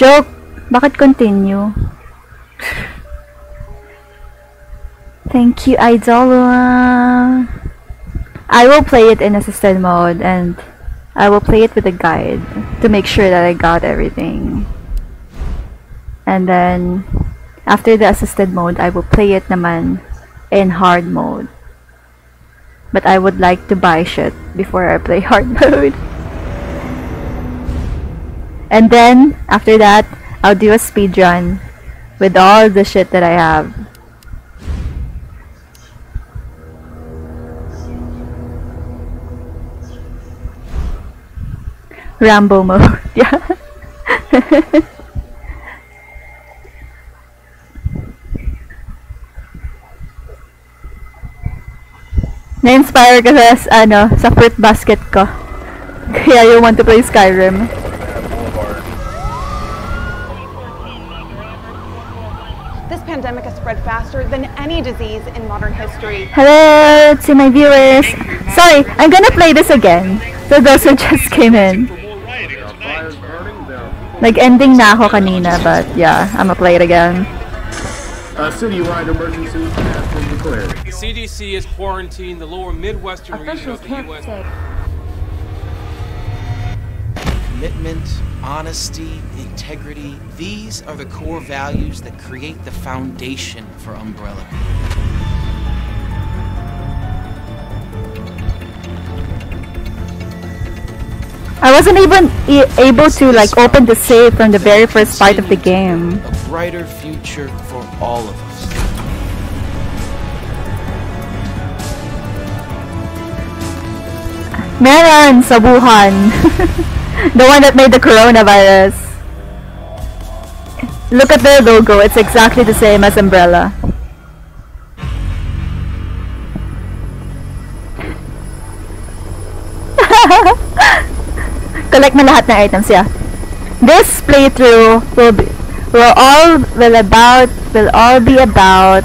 Joke! Bakit continue? Thank you, Idolua! I will play it in assisted mode and I will play it with a guide to make sure that I got everything. And then, after the assisted mode, I will play it naman in hard mode. But I would like to buy shit before I play hard mode. And then, after that, I'll do a speed run with all the shit that I have. Rambo mode, yeah. Na-inspire ka sa, ano, sa fruit basket ko. Kaya you want to play Skyrim. Spread faster than any disease in modern history. Hello to my viewers. Sorry, I'm gonna play this again. For those who just came in. Like ending na ako kanina, but yeah, I'm gonna play it again. A citywide emergency has been declared. The CDC has quarantined the lower Midwestern region of the U.S. Commitment, honesty, integrity, these are the core values that create the foundation for Umbrella. I wasn't even e able to like open the save from the very first fight of the game. A brighter future for all of us. Meron sa Wuhan. the one that made the coronavirus. Look at their logo, it's exactly the same as Umbrella. Collect mo lahat items, yeah. This playthrough will be will all will about will all be about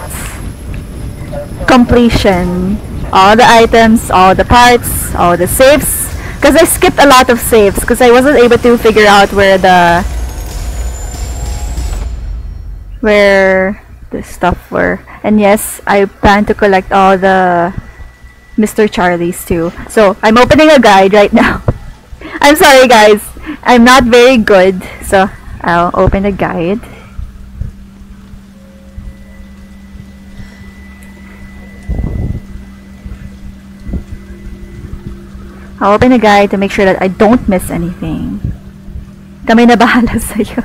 completion. All the items, all the parts, all the saves. Because I skipped a lot of saves because I wasn't able to figure out where the where the stuff were. And yes, I plan to collect all the Mr. Charlies too. So I'm opening a guide right now. I'm sorry guys. I'm not very good. So I'll open the guide. I'll open the guide to make sure that I don't miss anything. Kami na bahala sa'yo.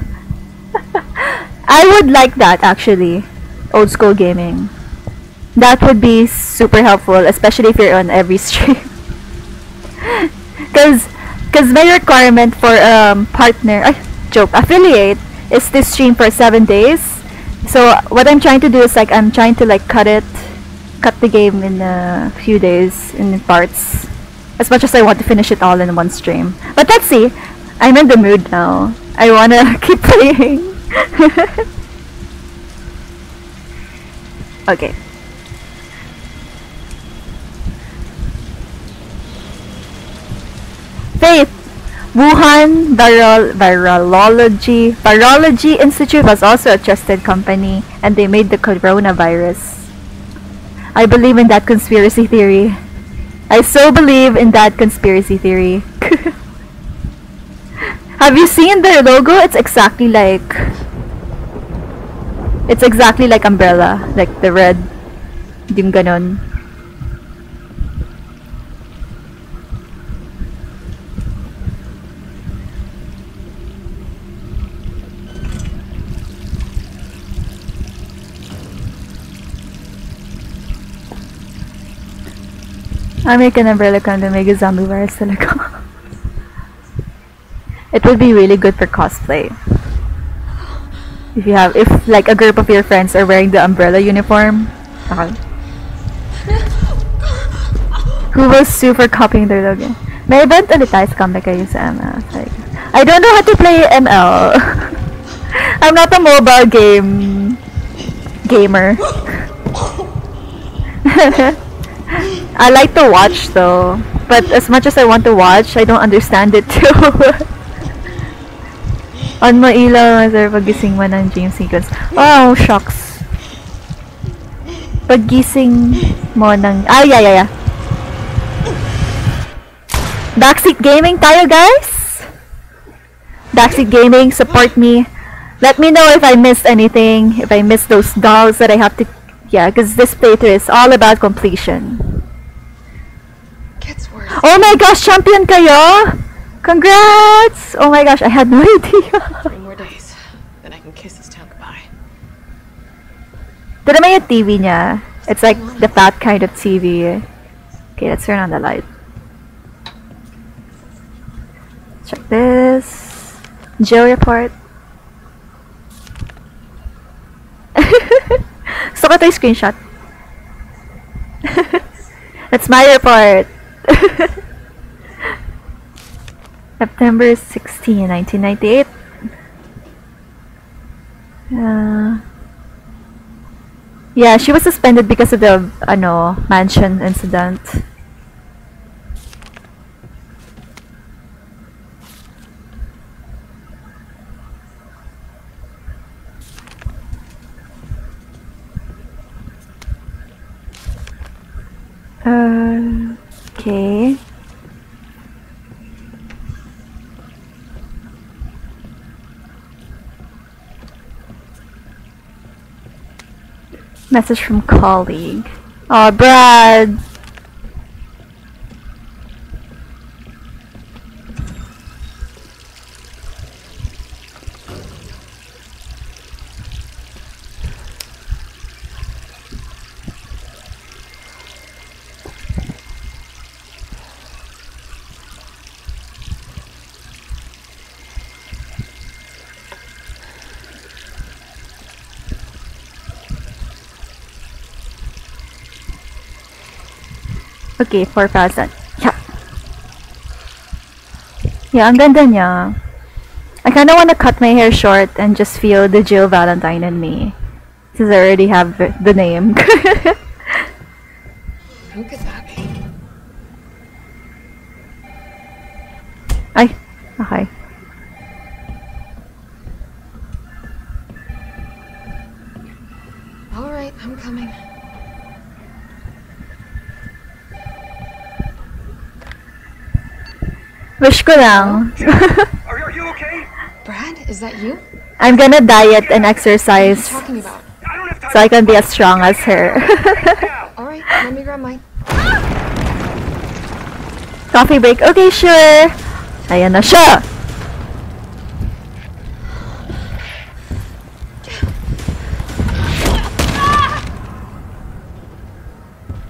I would like that actually. Old school gaming. That would be super helpful, especially if you're on every stream. Cause, cause my requirement for um partner, ay, joke, affiliate is to stream for seven days. So what I'm trying to do is like I'm trying to like cut it, cut the game in a few days in parts, as much as I want to finish it all in one stream. But let's see. I'm in the mood now. I wanna keep playing. okay. Faith! Wuhan Viral Virology Virology Institute was also a trusted company and they made the coronavirus. I believe in that conspiracy theory. I so believe in that conspiracy theory. Have you seen their logo? It's exactly like It's exactly like umbrella, like the red. Yung ganon. American Umbrella Condo Mega Zombie Virus talaga. it would be really good for cosplay. If you have, if like a group of your friends are wearing the umbrella uniform. Okay. Who was super copying their logo? May event ulit tayo sa comeback kayo sa ML. I don't know how to play ML. I'm not a mobile game gamer. I like to watch though, but as much as I want to watch, I don't understand it too. On mo ilaw, sir, pagising mo ng dream sequence. Oh, shocks. Pagising mo ng... Ah, yeah, yeah, yeah. Backseat Gaming tayo, guys! Backseat Gaming, support me. Let me know if I missed anything, if I missed those dolls that I have to... Yeah, because this playthrough is all about completion. Gets worse. Oh my gosh, champion kayo! Congrats! Oh my gosh, I had no idea. Three more days. Then I can kiss this town goodbye. Naman yung TV niya. It's like the fat kind of TV. Okay, let's turn on the light. Check this. Joe report. Gusto ko ito screenshot. That's my report. September 16, 1998. Uh, yeah, she was suspended because of the ano mansion incident. Okay. Message from colleague. Oh, Brad. Okay, 4,000. Yeah. Yeah, ang ganda niya. I kinda wanna cut my hair short and just feel the Jill Valentine in me. Since I already have the name. Who could that be? Ay, ah, okay. All right, I'm coming. Wish ko lang. Are, are you okay? Brad, is that you? I'm gonna diet and What exercise are you talking about? I don't have time. so I can be as strong as her. All right, let me grab mine. Coffee break. Okay, sure. Ayan na siya.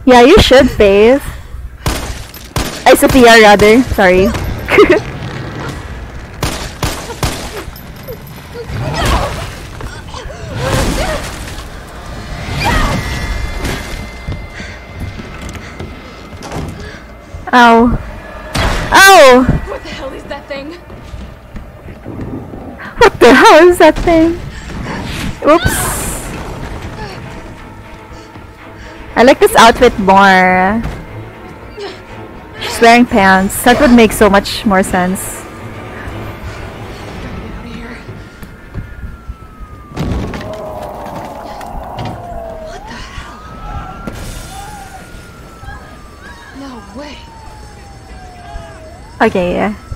Yeah, you should, Faith. Ay, Sophia, rather. Sorry. Ow. Ow! What the hell is that thing? What the hell is that thing? Oops. I like this outfit more. Wearing pants. That would make so much more sense. Get out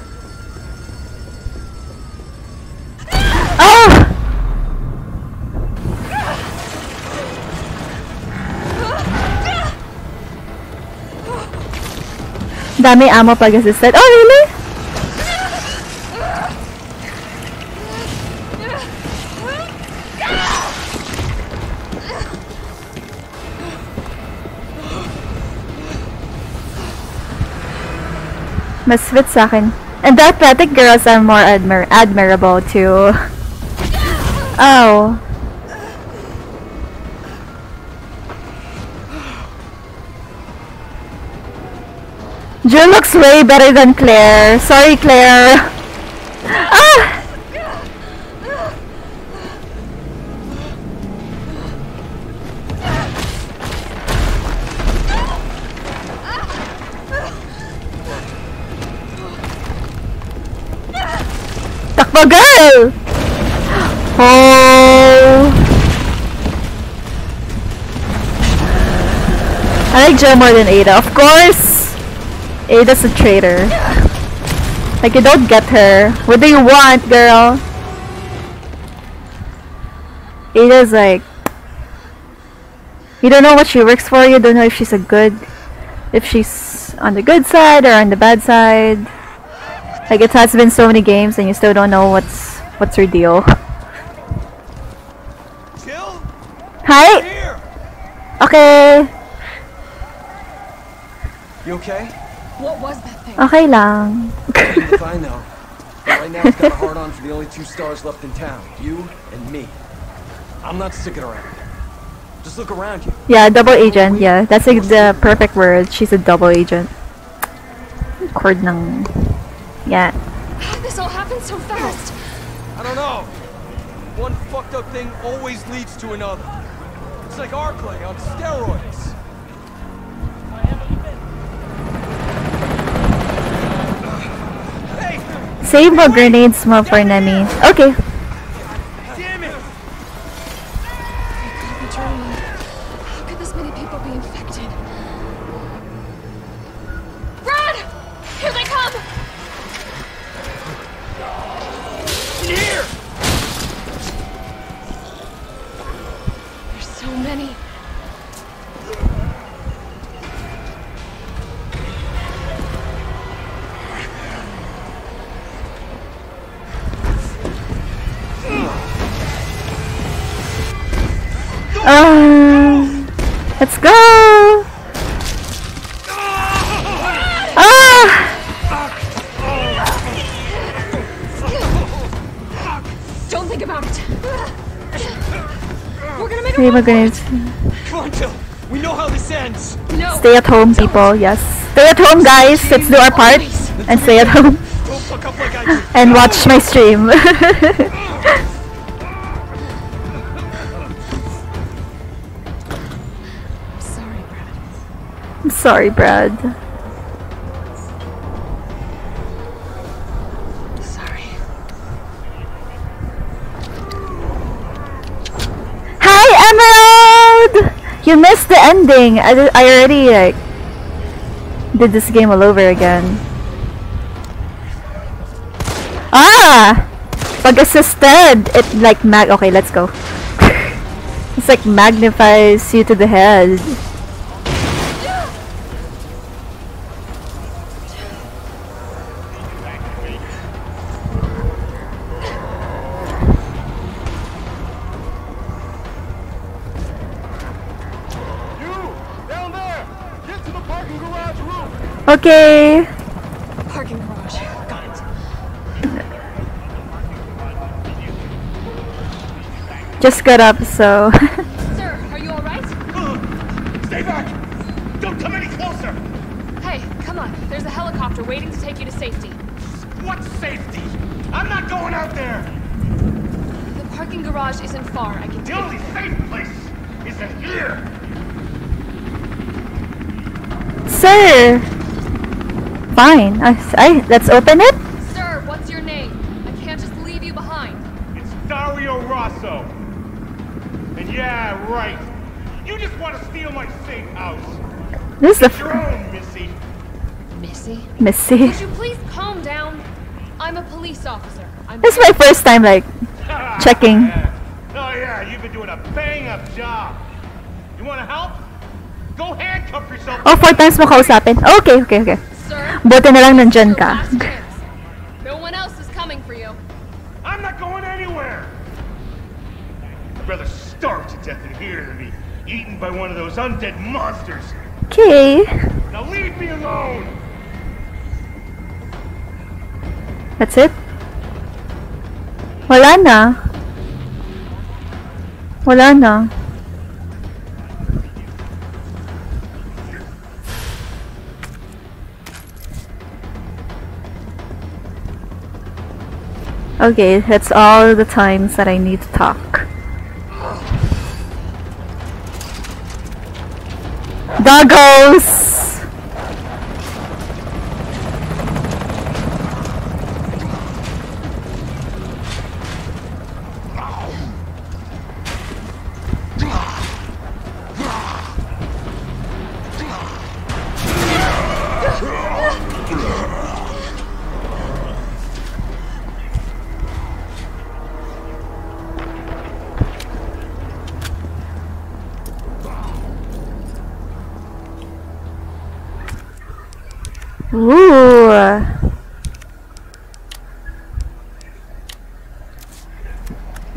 Dami ammo pag assisted. Oh, really? Mas fit sa akin. And the athletic girls are more admir admirable too. Oh. Jill looks way better than Claire. Sorry, Claire. Ah! Takbo, girl! Oh. I like Joe more than Ada. Of course! Ada's a traitor. Like, you don't get her. What do you want, girl? Ada's like... You don't know what she works for, you don't know if she's a good... If she's on the good side or on the bad side. Like, it has been so many games and you still don't know what's what's her deal. Jill? Hi! Okay. You okay? What was that thing? Okay lang. If I know. But right now, it's got a hard on for the only two stars left in town. You and me. I'm not sticking around. Just look around you. Yeah, double agent. Yeah, that's like the perfect word. She's a double agent. Chord ng... Yeah. How this all happen so fast? I don't know. One fucked up thing always leads to another. It's like Arklay on steroids. Save mo grenades mo for Nemi. Okay. Home, people. Yes. Stay at home, guys. Let's do our part. And stay at home. And watch my stream. I'm sorry, Brad. I'm sorry, Brad. Hi, Emerald! You missed the ending. I, I already like did this game all over again. Ah! Pag assisted, it like mag. Okay, let's go. it's like magnifies you to the head. Roof! Okay. Parking garage. Got it. Just got up, so Sir, are you alright? Stay back! Don't come any closer! Hey, come on. There's a helicopter waiting to take you to safety. What safety? I'm not going out there! The parking garage isn't far. I can tell. The only safe place is in here! sir. Fine. I, I let's open it. Sir, what's your name? I can't just leave you behind. It's Dario Rosso. And yeah, right. You just want to steal my safe house. This is the Your f- own, Missy. Missy? Missy. Would you please calm down? I'm a police officer. I'm This is my first time like checking. Oh yeah, you've been doing a bang-up job. You want to help? Go handcuff yourself. Oh, four times mo kausapin. Okay, okay, okay. Buti na lang nandyan ka. No one else is coming for you. I'm not going anywhere. I'd rather starve to death in here than be eaten by one of those undead monsters. Okay. Now leave me alone. That's it? Wala na. Wala na. Okay, that's all the times that I need to talk. Doggos!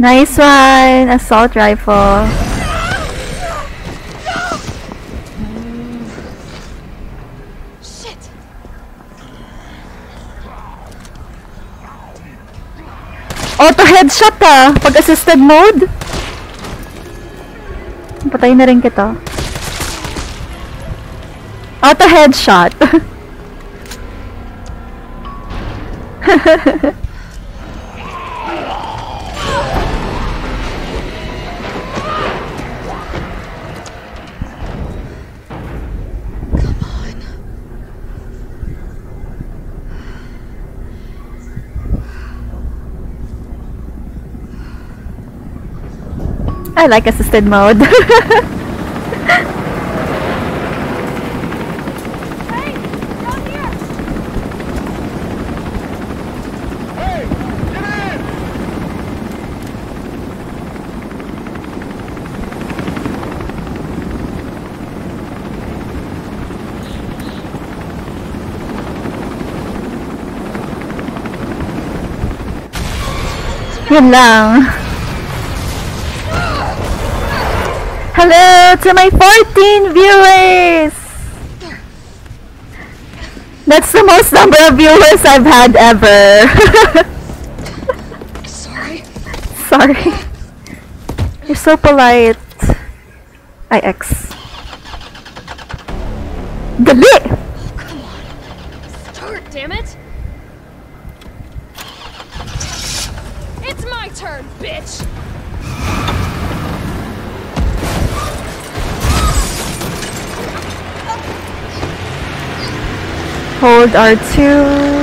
Nice one! Assault rifle. Auto headshot ah! Pag assisted mode. Patay na rin kita. Auto headshot. I like assisted mode. Hey! Down here! Hey, get in! Yun lang. Hello to my 14 viewers! That's the most number of viewers I've had ever. Sorry. Sorry. You're so polite. I X. Hold R2. Ah!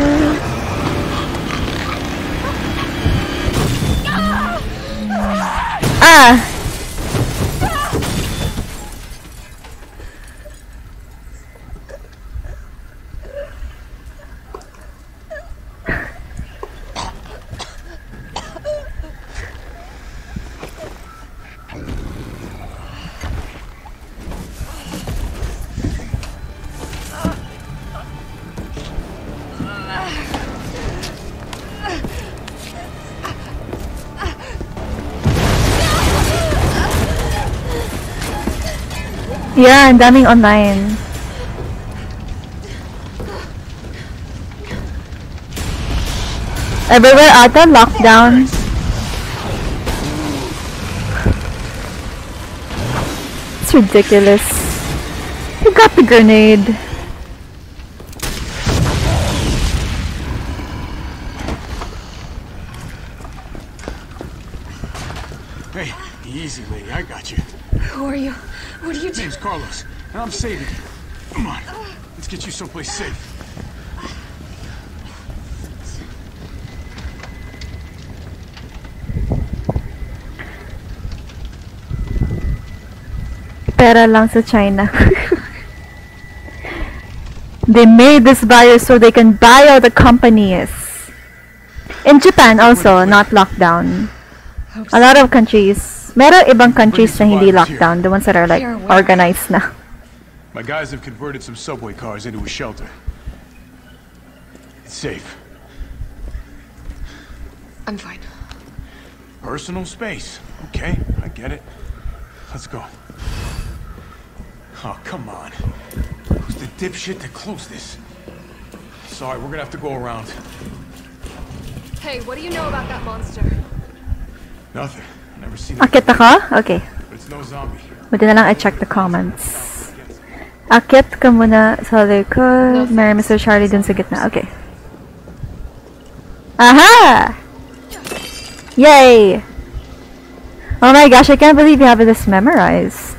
Yeah, ang daming online. Everywhere ata lockdown. It's ridiculous. Who got the grenade? Hey, easy, lady. I got you. Who are you? What are you doing? Name's Carlos, and I'm saving you. Come on, let's get you someplace safe. Pera lang sa China. they made this virus so they can buy all the companies. In Japan also, not lockdown. A lot of countries. Meron ibang countries na hindi lockdown. The ones that are like organized na. My guys have converted some subway cars into a shelter. It's safe. I'm fine. Personal space. Okay, I get it. Let's go. Oh, come on. Who's the dipshit that closed this? Sorry, we're gonna have to go around. Hey, what do you know about that monster? Nothing. Never seen. Akit ako? Okay. But it's no zombie. Buti na lang I check the comments. Akit ka muna sa likod. Mary Mr. Charlie dun sa gitna. Okay. Aha! Yay! Oh my gosh, I can't believe you have this memorized.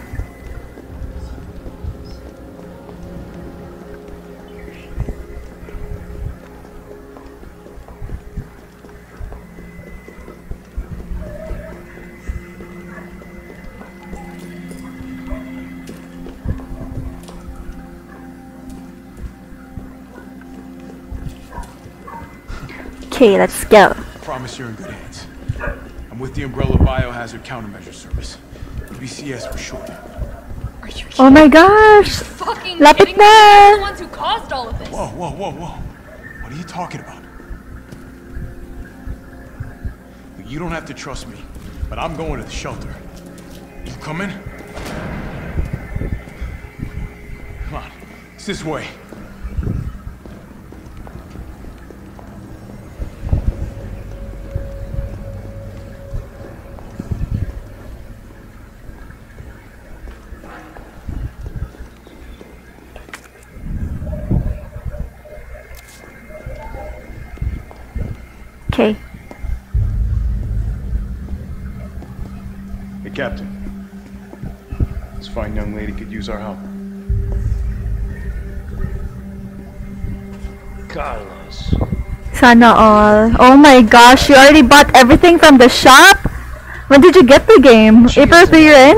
Okay, let's go. Promise you're in good hands. I'm with the Umbrella Biohazard Countermeasure Service. BCS for short. Are you? Oh my gosh! fucking Lapit na! The ones who caused all of this. Whoa, whoa, whoa, whoa. What are you talking about? You don't have to trust me, but I'm going to the shelter. You coming? Come on, it's this way. Okay. Hey, Captain. This fine young lady could use our help. Carlos. Sana all. Oh my gosh, you already bought everything from the shop? When did you get the game? April, so you're in?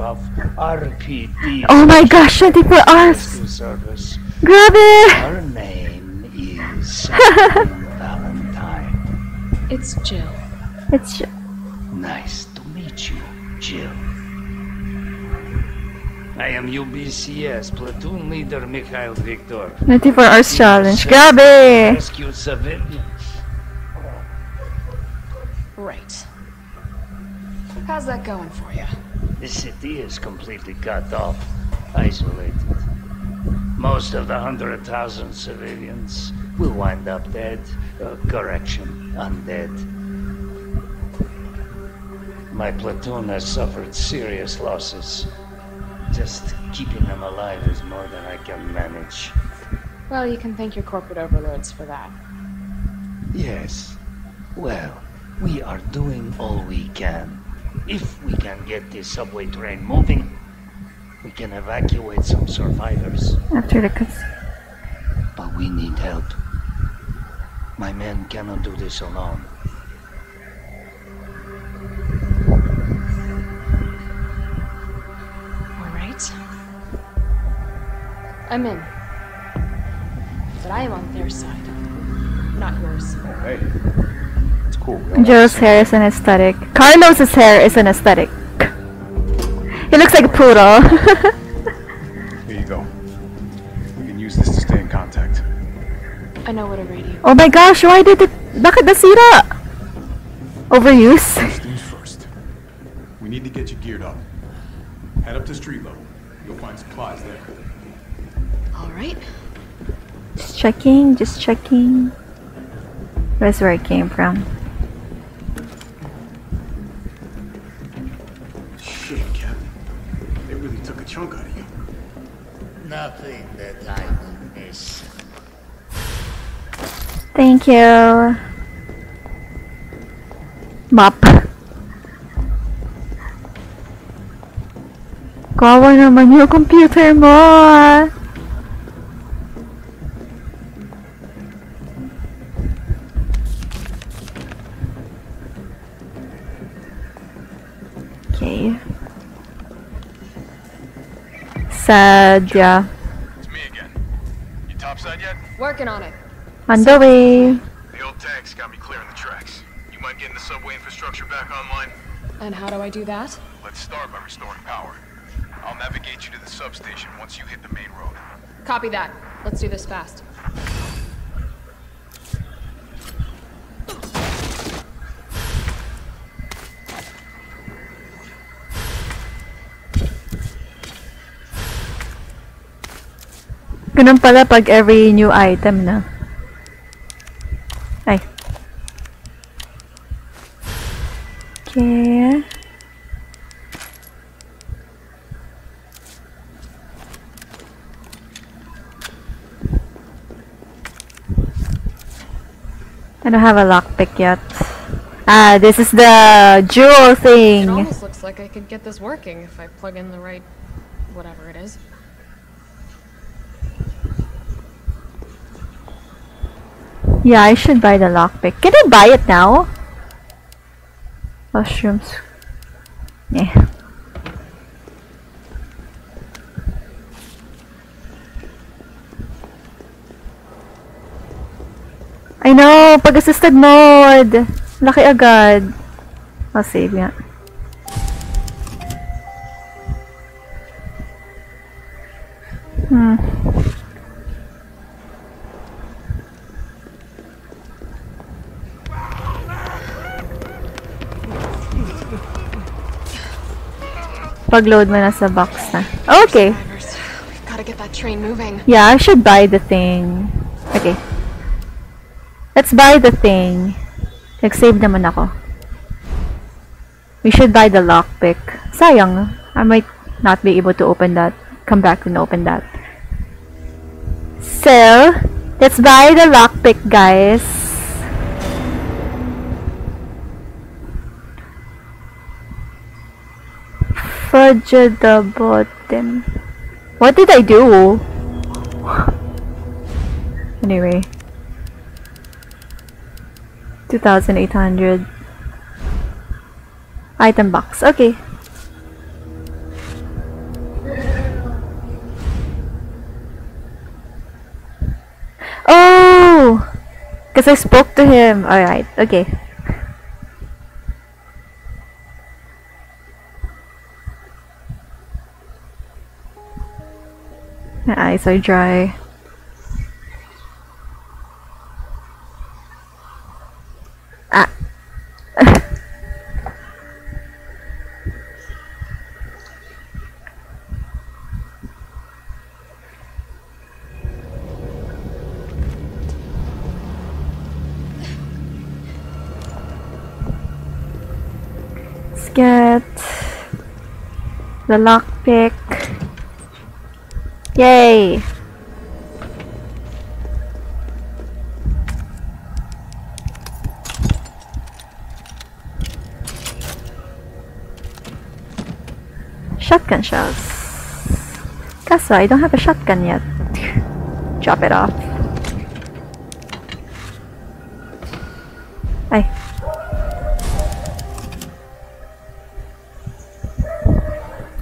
Of RPD. Oh my gosh, 24 hours! Rescue Service. Grabe! Her name is Valentine. It's Jill. It's Jill. Nice to meet you, Jill. I am UBCS platoon leader Mikhail Viktor. 24 hours challenge. Grabe! Rescue civilians. Right. How's that going for you? The city is completely cut off, isolated. Most of the hundred thousand civilians will wind up dead. Uh, correction, undead. My platoon has suffered serious losses. Just keeping them alive is more than I can manage. Well, you can thank your corporate overlords for that. Yes. Well, we are doing all we can. If we can get this subway train moving, we can evacuate some survivors. After the cuts. But we need help. My men cannot do this alone. All right. I'm in. But I am on their side, not yours. Hey. It's cool. Joe's hair is an aesthetic. Carlos's hair is an aesthetic. He looks like a poodle. Here you go. We can use this to stay in contact. I know what a radio. oh my gosh, why did it... Bakit nasira? Overuse? First things first. We need to get you geared up. Head up to street level. You'll find supplies there. All right. Just checking, just checking. That's where I came from. Shit, Captain. They really took a chunk out of you. Nothing that I will miss. Thank you. Mop. Kawawa naman yung computer mo. Okay. Sad, yeah. It's me again. You topside yet? Working on it. On the way. The old tanks got me clearing the tracks. You mind getting the subway infrastructure back online? And how do I do that? Let's start by restoring power. I'll navigate you to the substation once you hit the main road. Copy that. Let's do this fast. Ganun pala pag every new item na. Ay. Okay. I don't have a lockpick yet. Ah, this is the jewel thing. It almost looks like I could get this working if I plug in the right whatever it is. Yeah, I should buy the lockpick. Can I buy it now? Mushrooms. Yeah. I know! Pag assisted mode! Laki agad. I'll save nga. Hmm. Pag-load mo na sa box na. Okay. Yeah, I should buy the thing. Let's buy the thing. Nag-save naman ako. We should buy the lockpick. Sayang. I might not be able to open that. Come back and open that. So, let's buy the lockpick, guys. Fudge the bottom. What did I do? anyway. 2,800. Item box. Okay. Oh! Because I spoke to him. Alright, okay. My eyes are dry. Ah. Let's get the lockpick. Yay! Shotgun shells. Kaso, I don't have a shotgun yet. Drop it off. Ay.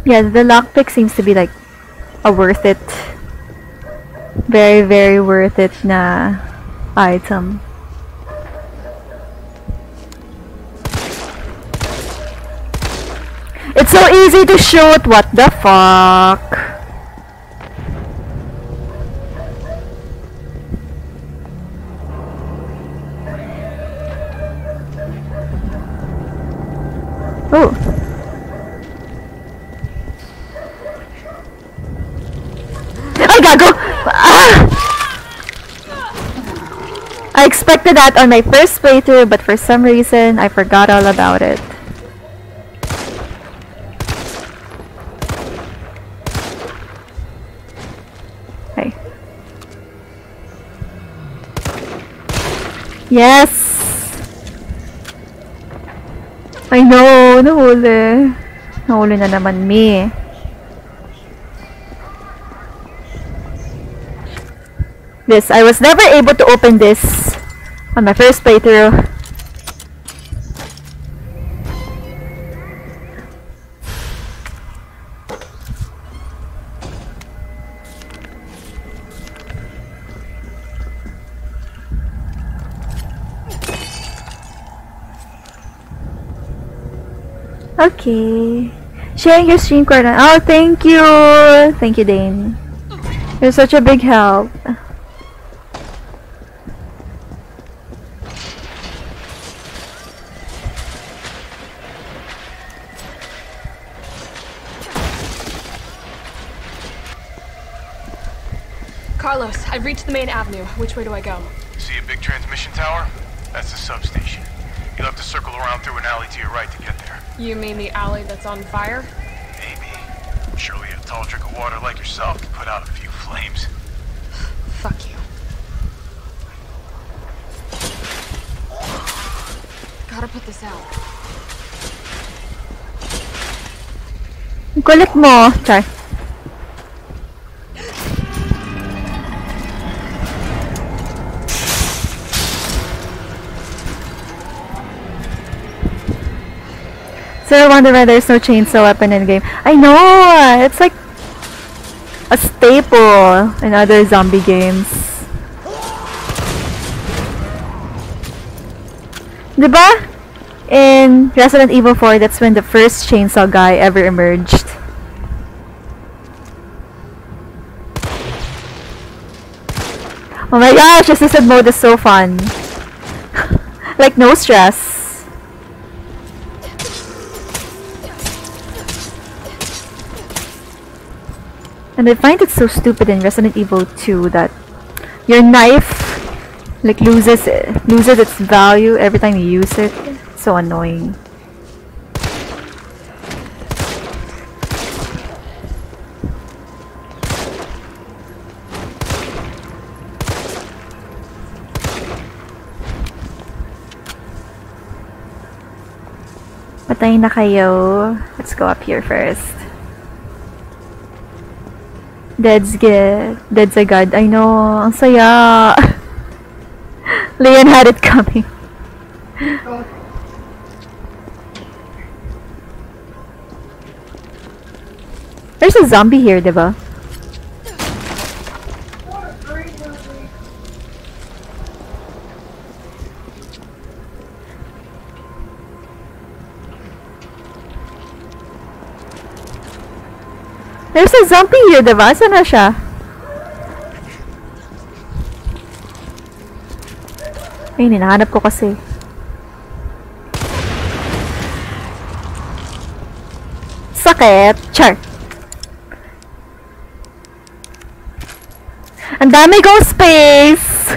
Yeah, the lockpick seems to be like a worth it. Very, very worth it na item. It's so easy to shoot, what the fuck? Oh. Ay, gago! Ah! I expected that on my first playthrough, but for some reason, I forgot all about it. Yes! I know! Nahuli. Nahuli na naman me. This, I was never able to open this on my first playthrough. Okay. Sharing your screen recorder. Oh, thank you! Thank you, Dane. You're such a big help. Carlos, I've reached the main avenue. Which way do I go? See a big transmission tower? That's the substation. You'll have to circle around through an alley to your right to get there. You mean the alley that's on fire? Maybe. Surely a tall drink of water like yourself can put out a few flames. Fuck you. Gotta put this out. Ang Kulit mo. Char. So I wonder why there's no chainsaw weapon in the game. I know! Uh, it's like a staple in other zombie games. Diba? In Resident Evil 4, that's when the first chainsaw guy ever emerged. Oh my gosh, assisted mode is so fun. like no stress. And I find it so stupid in Resident Evil 2 that your knife like loses loses its value every time you use it. So annoying. Patay na kayo. Let's go up here first. Dead's good. Dead's a god. I know. Ang saya. Leon had it coming. There's a zombie here, diba? There's a zombie here, diba? Saan na siya? Ay, hinahanap ko kasi. Sakit! Char! Ang dami kong space!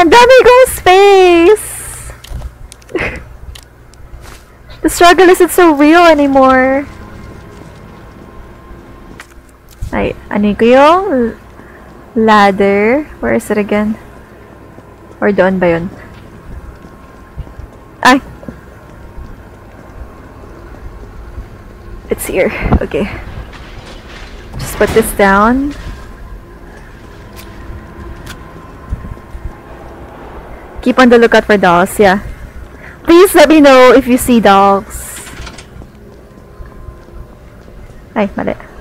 Ang dami kong space! The struggle isn't so real anymore. Ay, ano ko yung ladder? Where is it again? Or doon ba yun? Ay! It's here. Okay. Just put this down. Keep on the lookout for dolls, yeah. Please let me know if you see dogs. Ay, mali.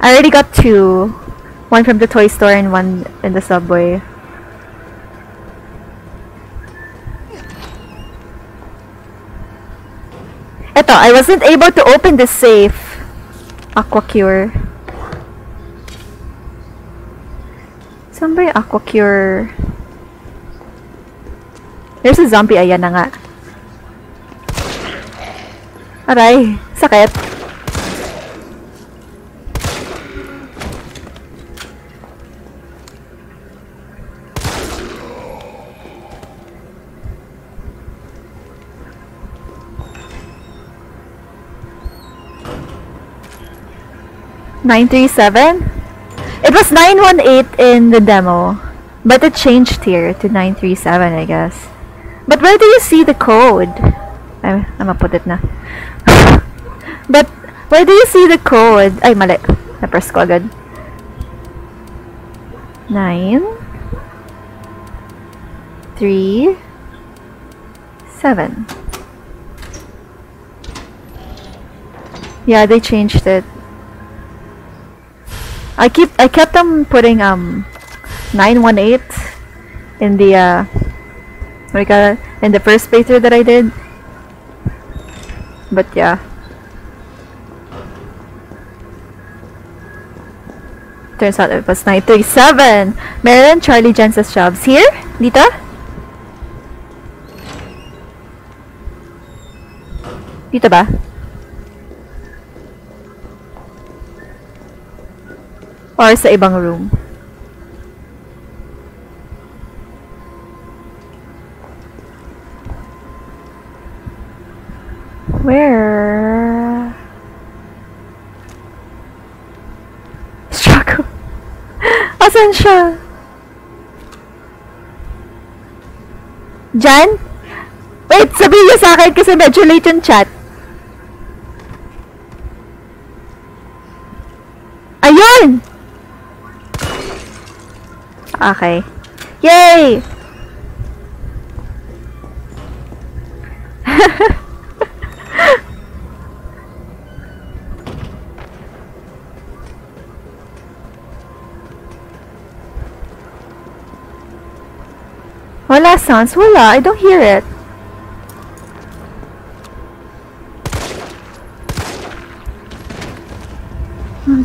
I already got two. One from the toy store and one in the subway. Eto, I wasn't able to open this safe. Aquacure. Saan ba yung Aquacure? There's a zombie. Ayan na nga. Aray, sakit. Nine three seven. It was nine one eight in the demo, but it changed here to nine three seven, I guess. But where do you see the code? I'm I'm gonna put it na. but where do you see the code? Ay mali. Na-press ko agad. Nine. Three. Seven. Yeah, they changed it. I keep I kept them putting um 918 in the uh what in the first playthrough that I did. But yeah. Turns out it was 937. Marilyn Charlie Jensen's jobs here? Dito? Dito ba? Or sa ibang room? Where? Struggle. Asan siya? Jan? Wait, sabihin niyo sa akin kasi medyo late yung chat. Ayun! Okay. Yay! Wala sounds. Wala. I don't hear it.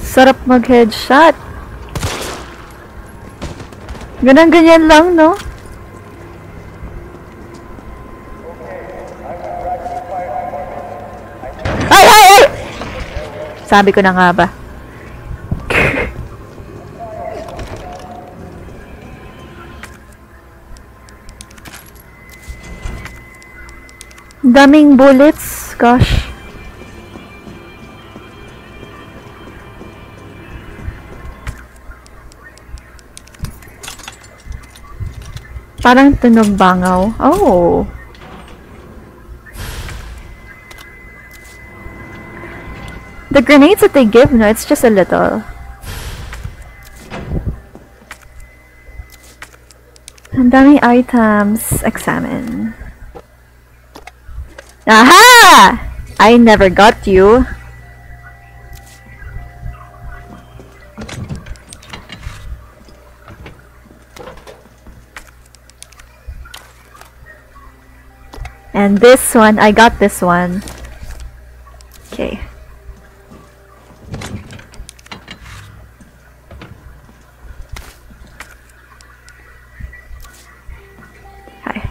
Sarap mag-headshot. Ganang-ganyan lang, no? Ay, ay, ay! Sabi ko na nga ba. Daming bullets, gosh. Parang tunog bangaw. Oh. The grenades that they give, no, it's just a little. Ang daming items. Examine. Aha! I never got you. This one, I got this one. Okay. Hi.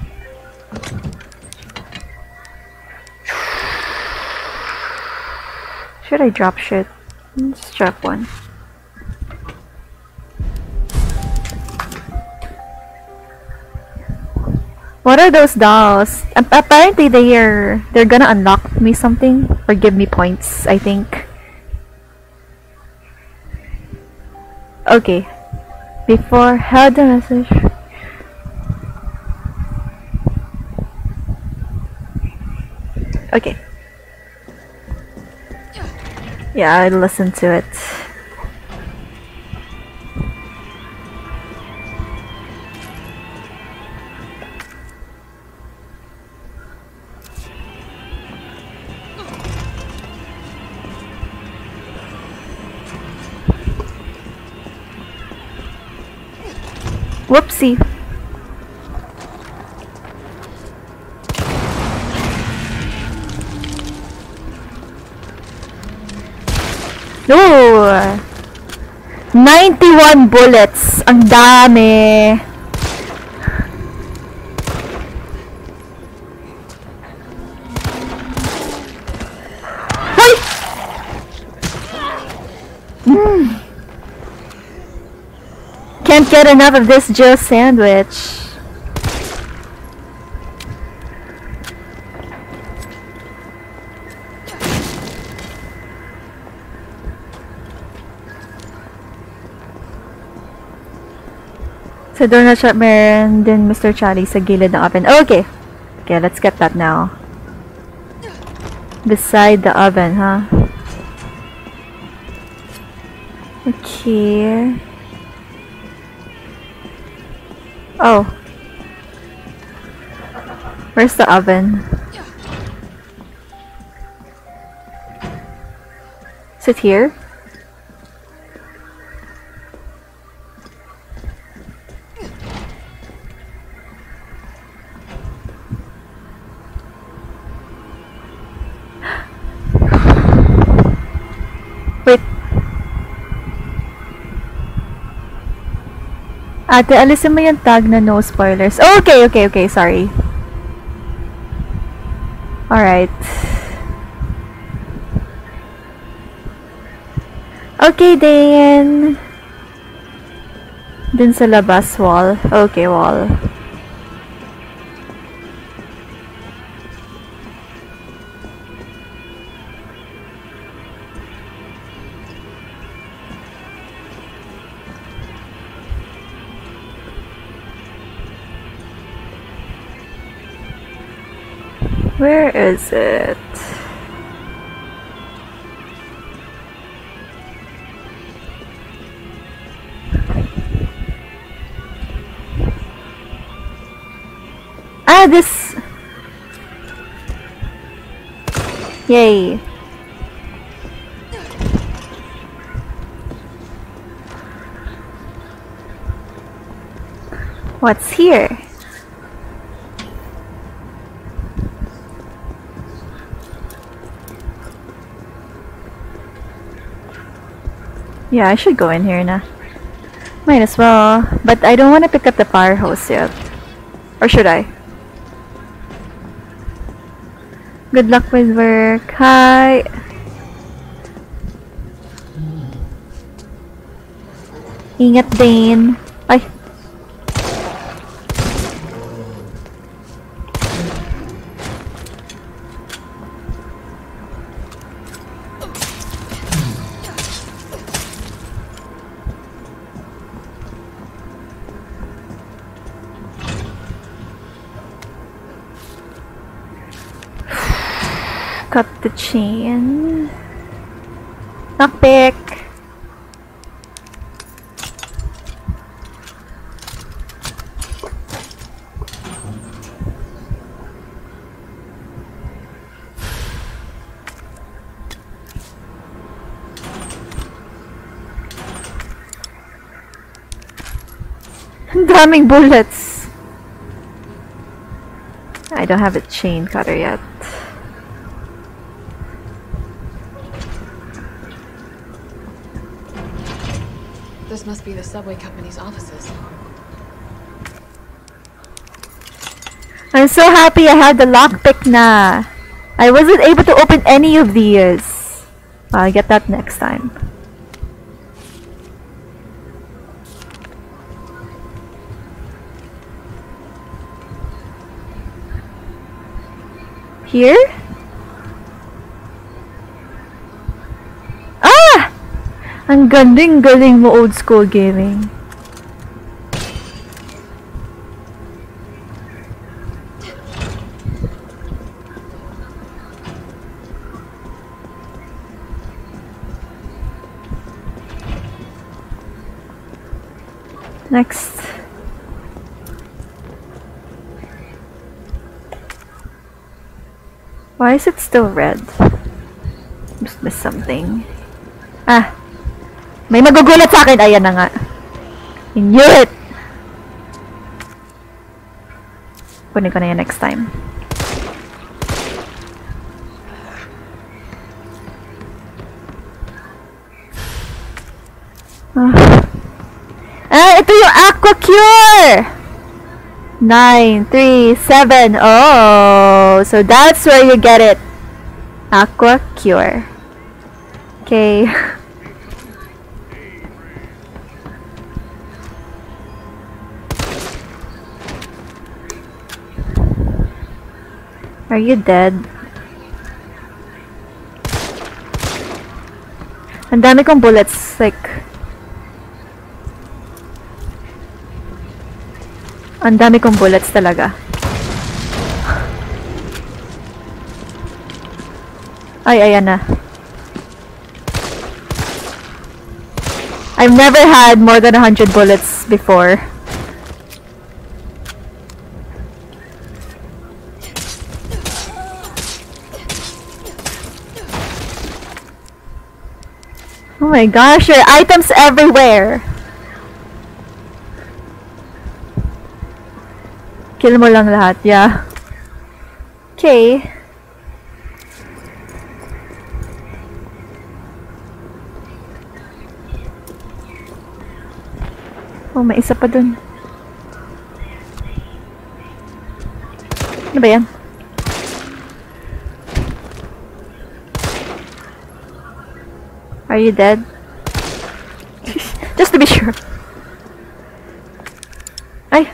Should I drop shit? Let's drop one. What are those dolls? Apparently they are they're gonna unlock me something or give me points, I think. Okay. Before how the message Okay. Yeah, I listened to it. Whoopsie. Ooh! 91 bullets! Ang dami! Can't get enough of this Joe sandwich. Sa donut shop, meron din Mr. Charlie sa gilid ng oven. Okay. Okay, let's get that now. Beside the oven, huh? Okay. Oh. Where's the oven? Is it here? Ate, alisin mo yung tag na no spoilers. Oh, okay, okay, okay. Sorry. Alright. Okay, then. Dun sa labas wall. Okay, wall. Where is it? Ah, this. Yay. What's here? Yeah, I should go in here now. Might as well. But I don't want to pick up the fire hose yet. Or should I? Good luck with work. Hi. Ingat din. Ay. Lockpick. Ang bullets. I don't have a chain cutter yet. This must be the subway company's offices. I'm so happy I had the lockpick na. I wasn't able to open any of these. I'll get that next time. Here? Ah! Ang galing-galing mo old school gaming. Next. Why is it still red? Just missed something. May magugulat sa akin! Ayan na nga. I knew it! Kunin ko na yan next time. Ah. Ah, ito yung Aqua Cure! 9, 3, 7. Oh, so that's where you get it. Aqua Cure. Okay. Are you dead? Ang dami kong bullets, like... Ang dami kong bullets talaga. Ay, ayan na. I've never had more than 100 bullets before. My gosh, there are items everywhere! Kill mo lang lahat, yeah. Okay. Oh, may isa pa dun. Ano ba yan? Are you dead? To be sure. Ay!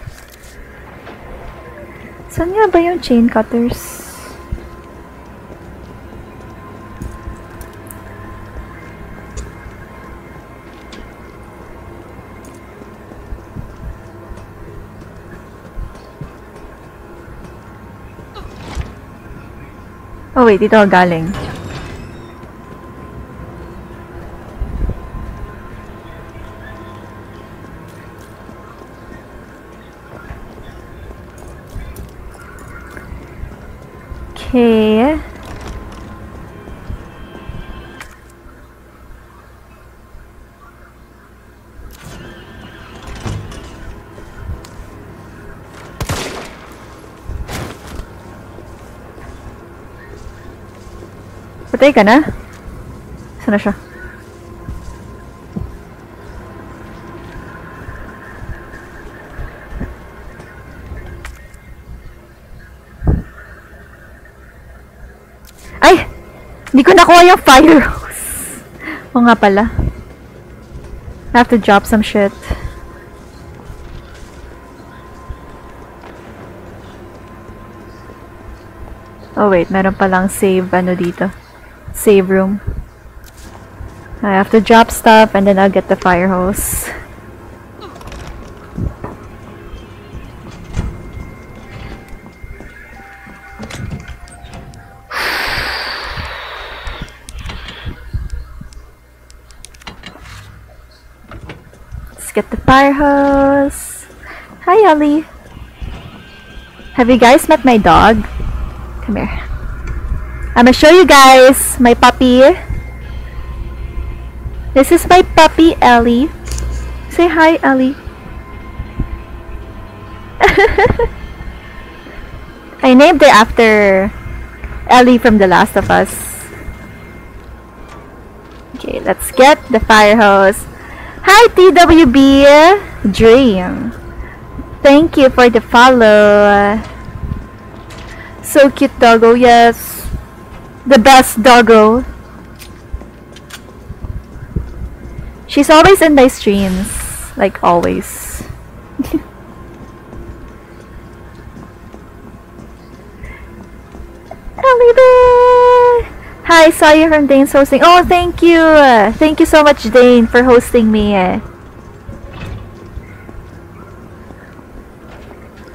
Saan nga ba yung chain cutters? Oh wait, dito ako galing. Okay. Patay ka na? Saan na siya? Ko nakuha yung fire hose. Oo nga pala. I have to drop some shit. Oh wait, meron palang save ano dito. Save room. I have to drop stuff and then I'll get the fire hose. Get the fire hose. Hi, Ellie. Have you guys met my dog? Come here. I'm gonna show you guys my puppy. This is my puppy, Ellie. Say hi, Ellie. I named her after Ellie from The Last of Us. Okay, let's get the fire hose. Hi, TWB Dream. Thank you for the follow. So cute, doggo. Yes, the best doggo. She's always in my streams, like always. Ellie! Hi, saw you from Dane's hosting. Oh, thank you! Thank you so much, Dane, for hosting me.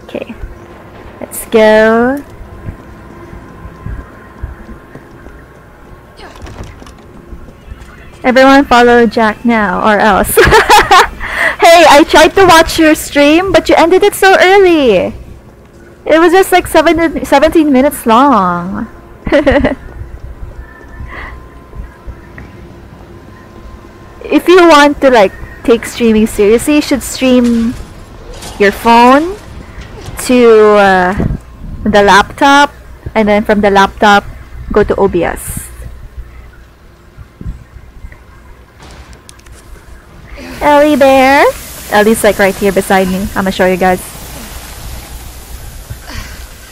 Okay. Let's go. Everyone follow Jack now, or else. hey, I tried to watch your stream, but you ended it so early. It was just like seven, 17 minutes long. if you want to like take streaming seriously, you should stream your phone to uh, the laptop, and then from the laptop, go to OBS. Ellie Bear. Ellie's like right here beside me. I'm gonna show you guys.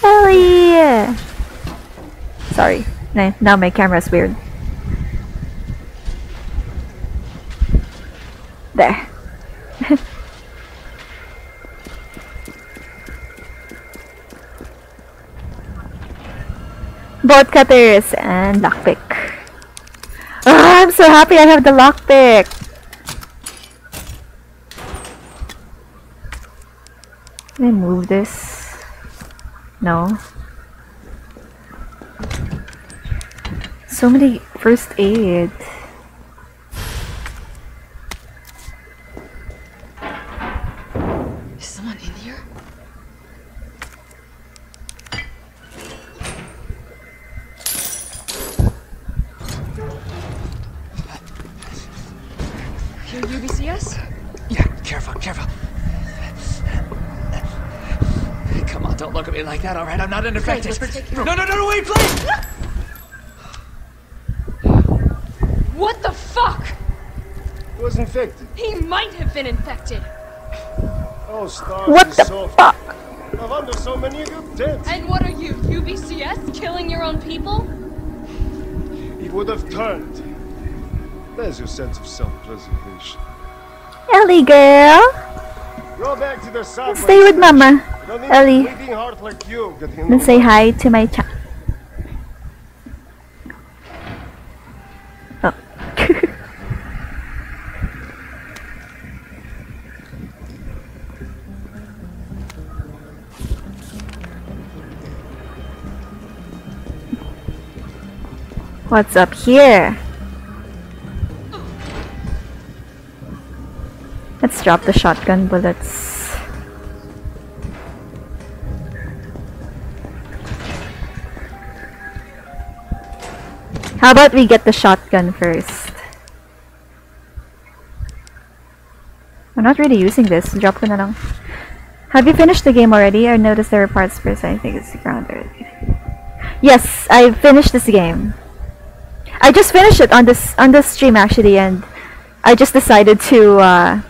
Ellie! Sorry. Now my camera's weird. There. Bolt cutters and lockpick. Oh, I'm so happy I have the lockpick. Can I move this? No. So many first aid. Is someone in here? Here, UBCS? Yeah, careful, careful. Come on, don't look at me like that, alright? I'm not an infected. let's take care no, no, no, no, wait, please! What the fuck? Was infected. He might have been infected. Oh, stars What is the so fuck? No wonder so many of you dead. And what are you, UBCS? Killing your own people? He would have turned. There's your sense of self-preservation. Ellie girl. Go back to the subway. Stay with station. mama. Ellie. like you Let's say hi to my chat. Oh. What's up here? Let's drop the shotgun bullets. How about we get the shotgun first? I'm not really using this. Drop ko na lang. Have you finished the game already? I noticed there were parts first. I think it's the ground already. Yes, I finished this game. I just finished it on this on this stream actually, and I just decided to uh,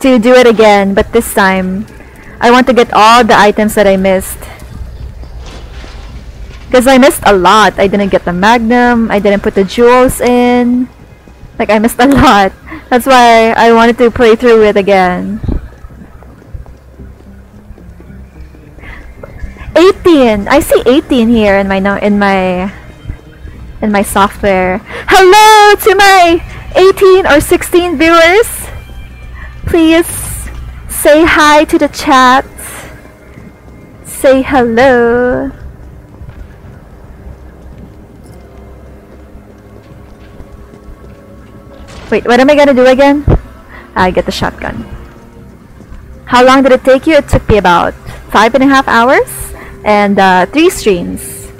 to do it again. But this time, I want to get all the items that I missed. Because I missed a lot. I didn't get the Magnum. I didn't put the jewels in. Like, I missed a lot. That's why I wanted to play through it again. 18! I see 18 here in my no in my in my software. Hello to my 18 or 16 viewers. Please say hi to the chat. Say hello. Wait, what am I gonna do again? I get the shotgun. How long did it take you? It took me about five and a half hours and uh, three streams.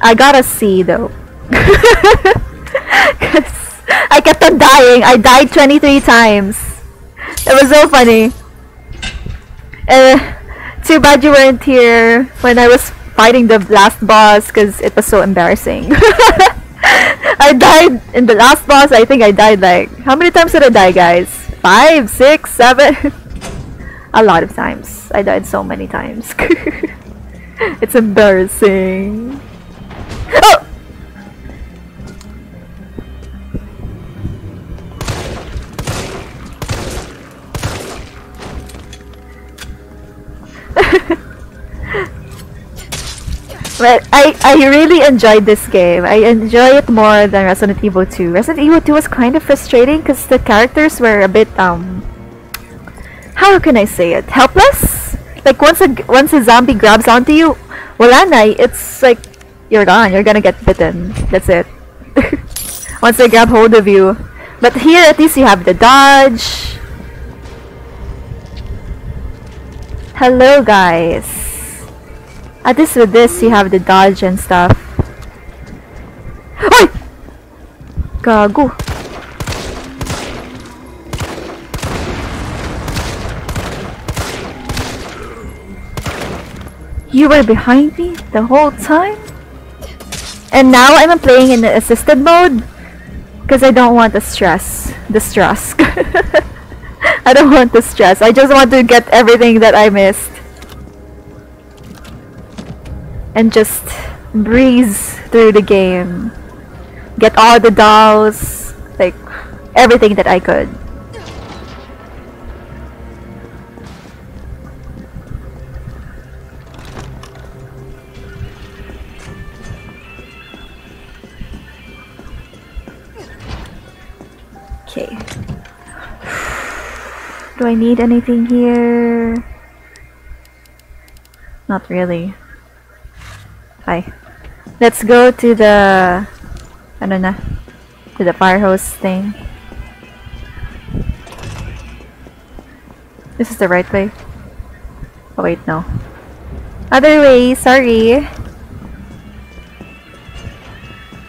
I got a C though. I kept on dying. I died 23 times. It was so funny. Uh, too bad you weren't here when I was fighting the last boss because it was so embarrassing. I died in the last boss. I think I died like how many times did I die, guys? Five, six, seven. A lot of times. I died so many times. it's embarrassing. Oh! But I, I really enjoyed this game. I enjoy it more than Resident Evil 2. Resident Evil 2 was kind of frustrating because the characters were a bit, um... How can I say it? Helpless? Like, once a, once a zombie grabs onto you, wala na, it's like, you're gone. You're gonna get bitten. That's it. once they grab hold of you. But here, at least you have the dodge. Hello, guys. At least with this, you have the dodge and stuff. Ay! Gago. You were behind me the whole time? And now I'm playing in the assisted mode because I don't want the stress. The stress. I don't want the stress. I just want to get everything that I missed. And just breeze through the game. Get all the dolls, like everything that I could. Okay. Do I need anything here? Not really. Hi. Let's go to the ano na? To the fire hose thing. This is the right way. Oh wait, no. Other way, sorry.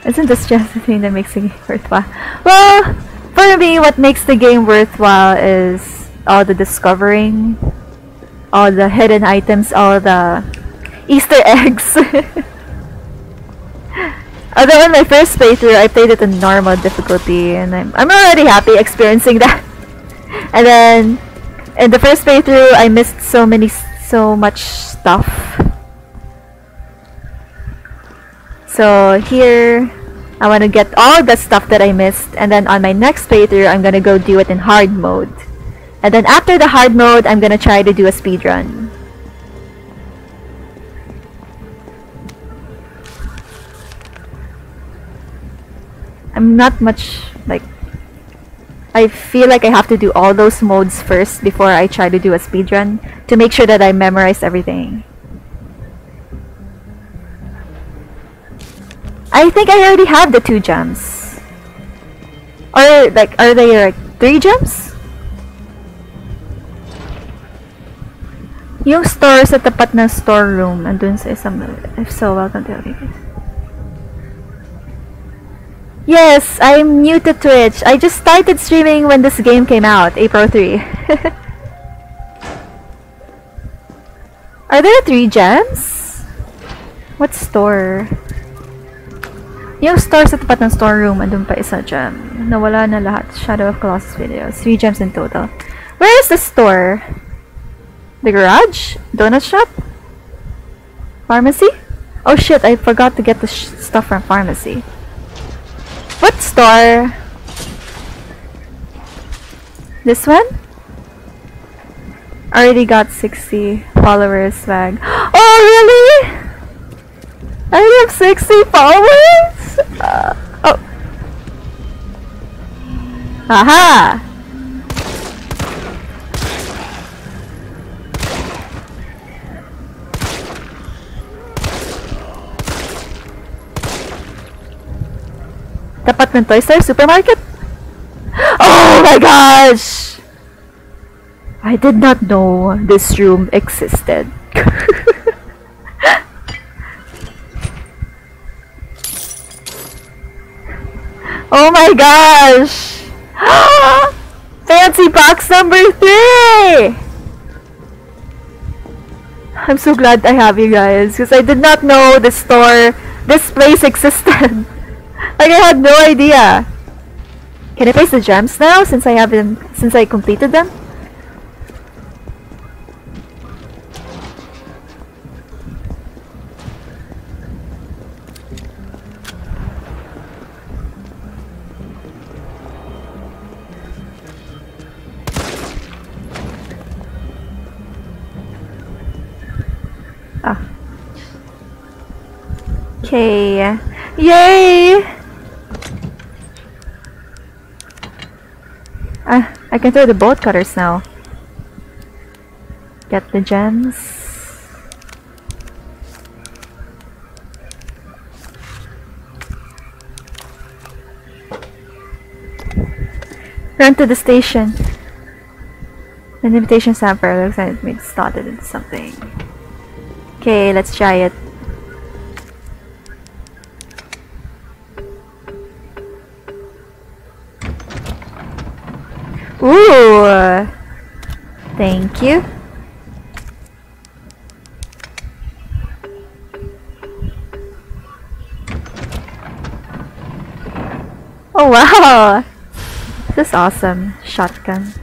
Isn't this just the thing that makes the game worthwhile? Well, for me, what makes the game worthwhile is all the discovering, all the hidden items, all the Easter eggs. Although in my first playthrough, I played it in normal difficulty, and I'm, I'm already happy experiencing that. and then, in the first playthrough, I missed so many, so much stuff. So here, I want to get all the stuff that I missed, and then on my next playthrough, I'm gonna go do it in hard mode. And then after the hard mode, I'm gonna try to do a speed run. I'm not much like I feel like I have to do all those modes first before I try to do a speed run to make sure that I memorize everything. I think I already have the two gems. Or like are they like three gems? Yung store sa tapat ng storeroom andun sa isang if so welcome to LBP. Yes, I'm new to Twitch. I just started streaming when this game came out, April 3. Are there three gems? What store? Yung store sa tapat ng storeroom, andun pa isa gem. Nawala na lahat. Shadow of Colossus videos. Three gems in total. Where is the store? The garage? Donut shop? Pharmacy? Oh shit, I forgot to get the stuff from pharmacy. What store? This one? Already got 60 followers swag. Oh really? I have 60 followers? Uh, oh. Aha! Ng Toy Story Supermarket? Oh my gosh! I did not know this room existed. oh my gosh! Fancy box number three! I'm so glad I have you guys because I did not know this store, this place existed. like I had no idea. Can I place the gems now since I haven't since I completed them? Ah. Okay. Yay! I, I can throw the bolt cutters now. Get the gems. Run to the station. An invitation sample looks like it started into something. Okay, let's try it. Thank you. Oh wow! This is awesome. Shotgun.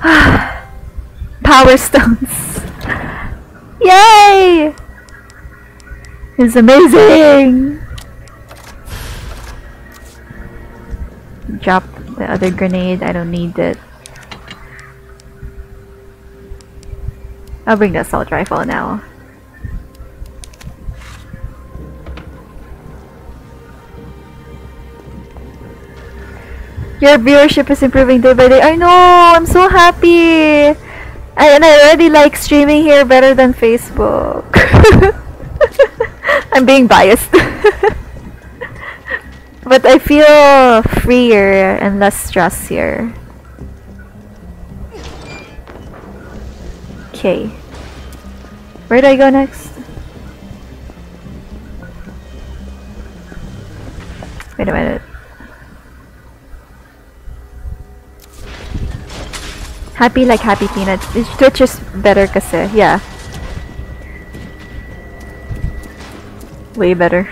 Power stones. Yay! It's amazing! Drop the other grenade, I don't need it. I'll bring the assault rifle now. Your viewership is improving day by day. I know! I'm so happy! I, and I already like streaming here better than Facebook. I'm being biased. but I feel freer and less stress here. Okay. Where do I go next? Wait a minute. Happy like happy peanuts. Twitch is better kasi. Yeah. Way better.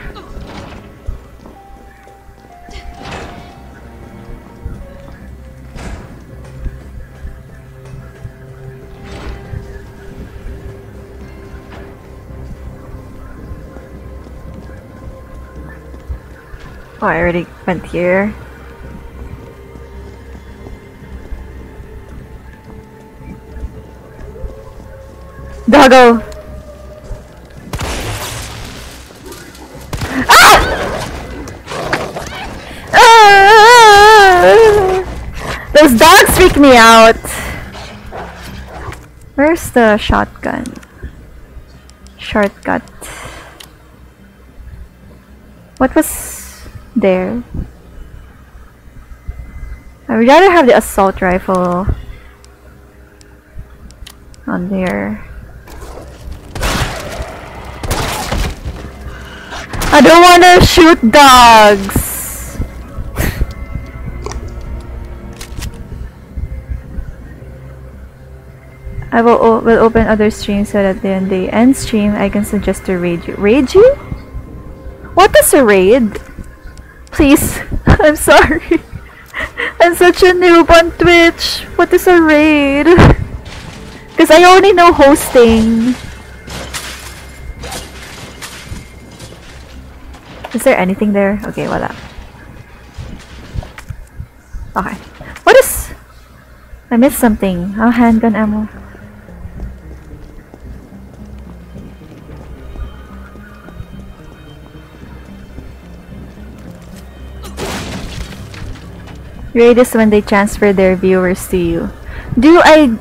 Oh, I already went here. Doggo! Freak me out! Where's the shotgun? Shortcut. What was there? I would rather have the assault rifle on there. I don't want to shoot dogs. I will, will open other streams so that then the end stream I can suggest to raid you. Raid you? What is a raid? Please. I'm sorry. I'm such a noob on Twitch. What is a raid? Because I only know hosting. Is there anything there? Okay, voila. Okay. What is... I missed something. Oh, handgun ammo. Raid is when they transfer their viewers to you. Do I...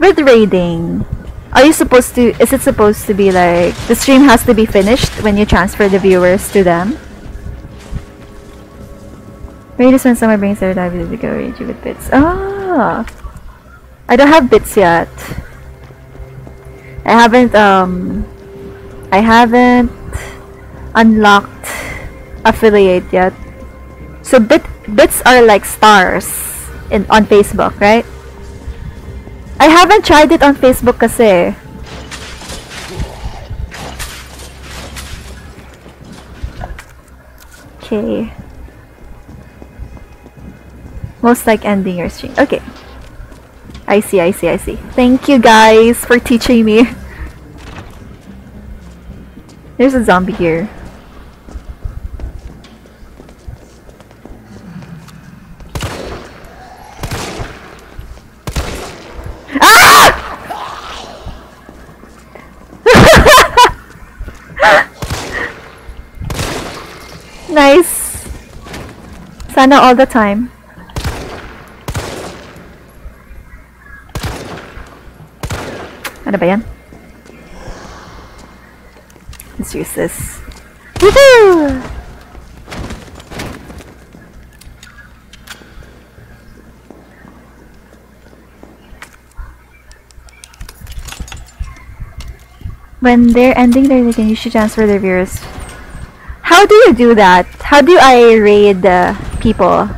With raiding, are you supposed to... Is it supposed to be like... The stream has to be finished when you transfer the viewers to them? Raid is when someone brings their dive to go rage with bits. Ah! I don't have bits yet. I haven't, um... I haven't unlocked affiliate yet. So bit bits are like stars in on Facebook, right? I haven't tried it on Facebook kasi. Okay. Most like ending your stream. Okay. I see, I see, I see. Thank you guys for teaching me. There's a zombie here. Nice! Sana all the time. Ano ba yan? Let's use this. Woohoo! When they're ending their weekend, you should transfer their viewers. How do you do that? How do I raid uh, people?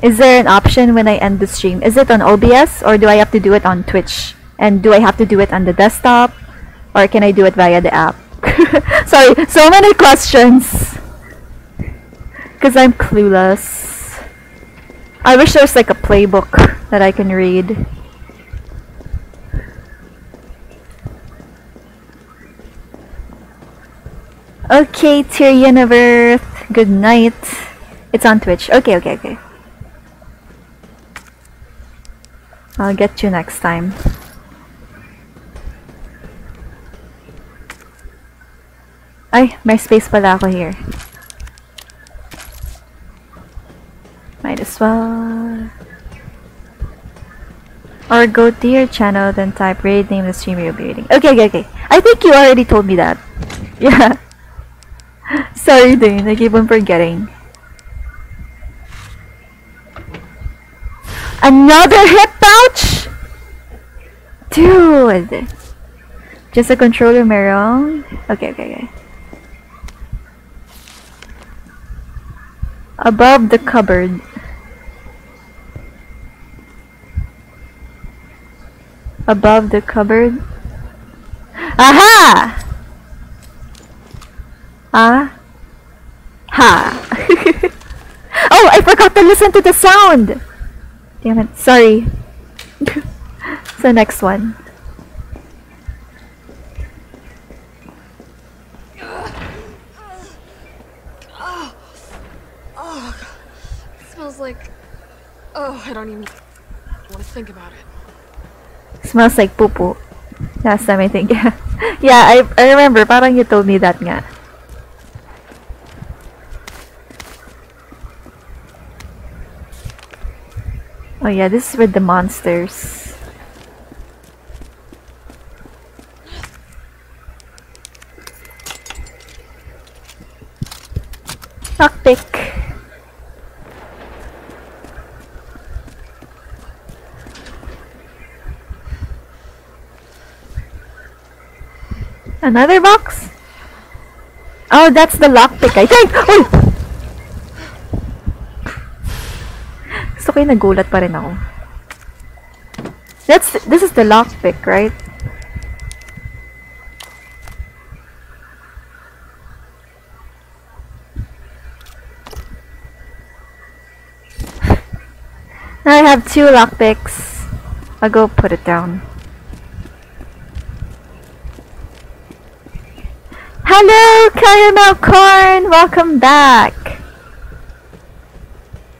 Is there an option when I end the stream? Is it on OBS or do I have to do it on Twitch? And do I have to do it on the desktop? Or can I do it via the app? Sorry, so many questions. Because I'm clueless. I wish there was like a playbook that I can read. Okay, Tyrion of Earth. Good night. It's on Twitch. Okay, okay, okay. I'll get you next time. Ay, may space pala ako here. Might as well. Or go to your channel, then type raid name the stream you'll be reading. Okay, okay, okay. I think you already told me that. Yeah. Sorry, Dane. I keep on forgetting. Another hip pouch? Dude! Just a controller meron? Okay, okay, okay. Above the cupboard. Above the cupboard. Aha! Ah? Ha! oh, I forgot to listen to the sound! Damn it, sorry. the next one. Oh, oh, it smells like. Oh, I don't even want to think about it. Smells like poo poo. Last time I think. yeah, I, I remember. Parang you told me that nga. Oh yeah, this is with the monsters. Lockpick. Another box? Oh, that's the lockpick, I think! Uy! okay, nagulat pa rin ako. That's, this is the lockpick, right? now I have two lockpicks. I'll go put it down. Hello, Caramel Corn! Welcome back!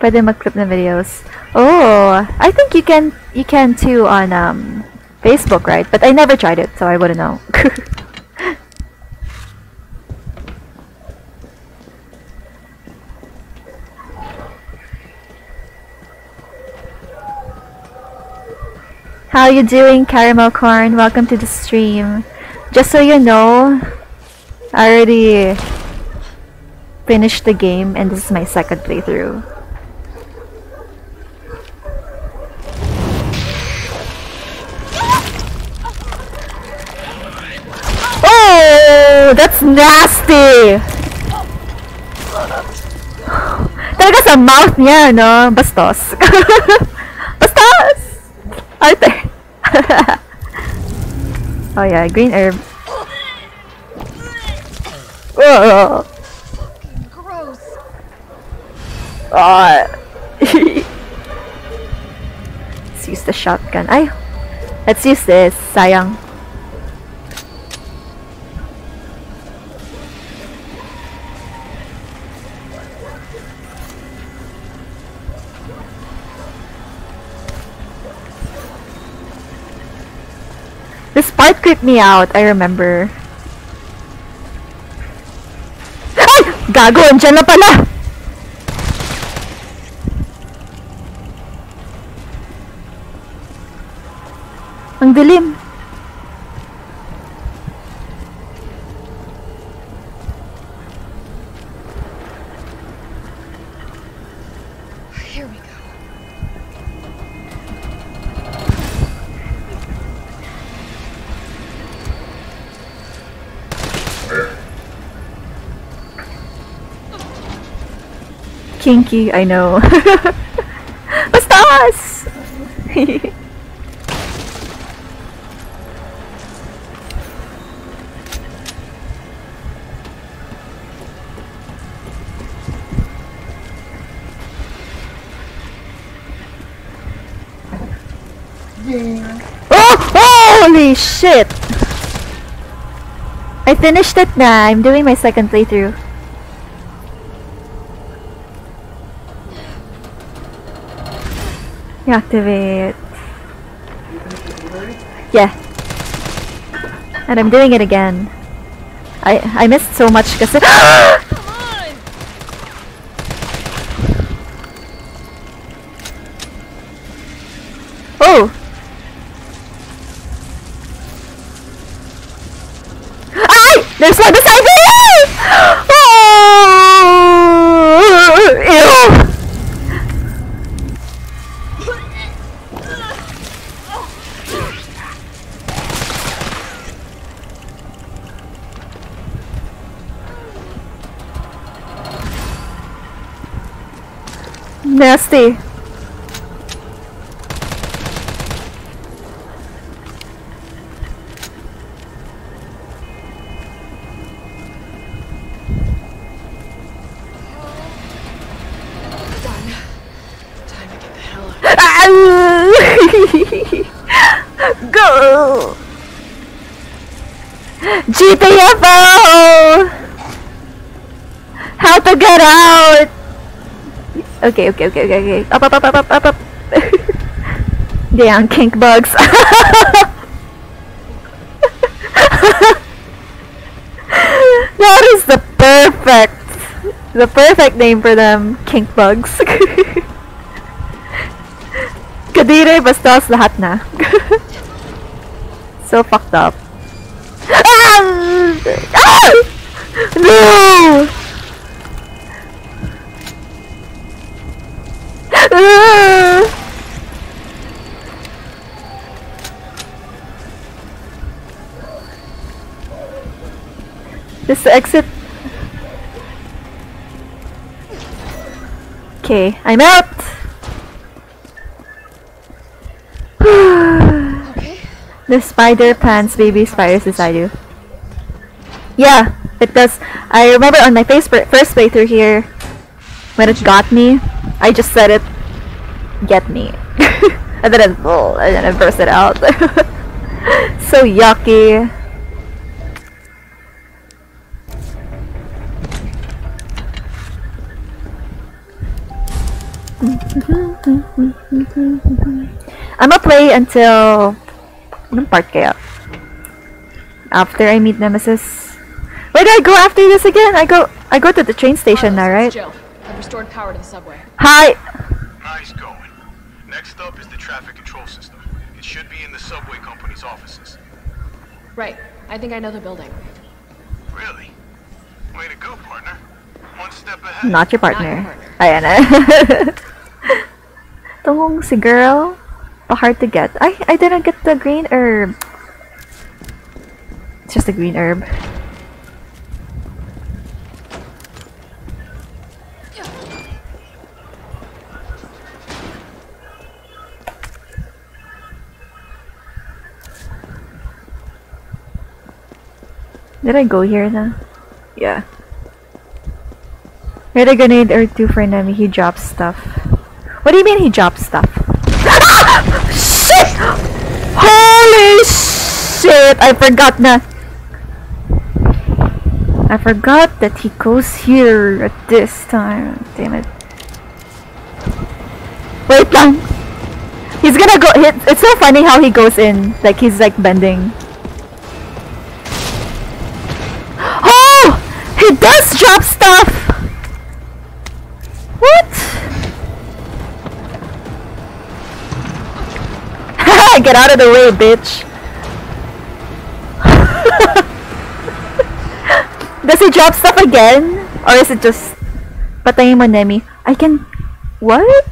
Pwede mag-clip na videos. Oh, I think you can you can too on um Facebook, right? But I never tried it, so I wouldn't know. How you doing, Caramel Corn? Welcome to the stream. Just so you know, I already finished the game and this is my second playthrough. That's nasty! Talaga sa mouth niya, no? Bastos. Bastos! Arthur! oh yeah, green herb. Oh! Gross. Oh. let's use the shotgun. Ay! Let's use this. Sayang. This part creeped me out, I remember. Ay! Gago, andyan na pala! Ang dilim. Kinky, I know. Bastos! oh! Holy shit! I finished it now. I'm doing my second playthrough. Activate. Yeah. And I'm doing it again. I I missed so much kasi Nasty. Done. Time to get the hell out. Go! GTFO! How to get out? Okay, okay, okay, okay, okay. Up, up, up, up, up, up, up. Damn, kink bugs. that is the perfect, the perfect name for them, kink bugs. Kadire, bastos, lahat na. so fucked up. Ah! Ah! No! This exit. Okay, I'm out. The spider pants baby spiders inside you. Yeah, it does. I remember on my first playthrough here, when it got me, I just said it, get me. and then it, and then I burst it out. so yucky. I'ma play until anong part kaya? After I meet Nemesis. Where do I go after this again? I go I go to the train station now, right? Jill, I've restored power to the subway. Hi. Nice going. Next up is the traffic control system. It should be in the subway company's offices. Right. I think I know the building. Really? Way to go, partner. One step ahead. Not your partner. Ayan Tong si girl, pa hard to get. I I didn't get the green herb. It's just a green herb. Did I go here now? Yeah. Read a grenade or two for enemy. He drops stuff. What do you mean he drops stuff? shit! Holy shit! I forgot na. I forgot that he goes here at this time. Damn it. Wait lang. He's gonna go. It, it's so funny how he goes in. Like he's like bending. Oh! He does drop stuff! What? Get out of the way, bitch! Does he drop stuff again? Or is it just... Patayin mo, Nemi. I can... What?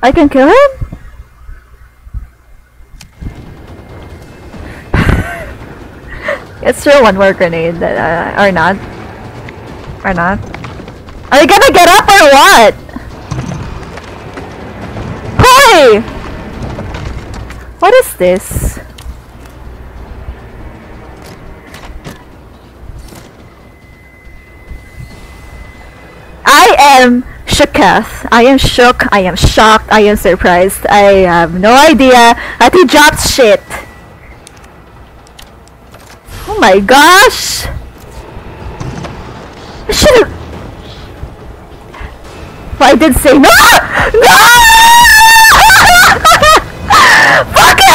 I can kill him? Let's throw one more grenade, uh, or not. Or not. Are you gonna get up or what? Hey! What is this? I am shooketh. I am shook. I am shocked. I am surprised. I have no idea that he dropped shit. Oh my gosh! I should have. I did say no! No! Fuck you!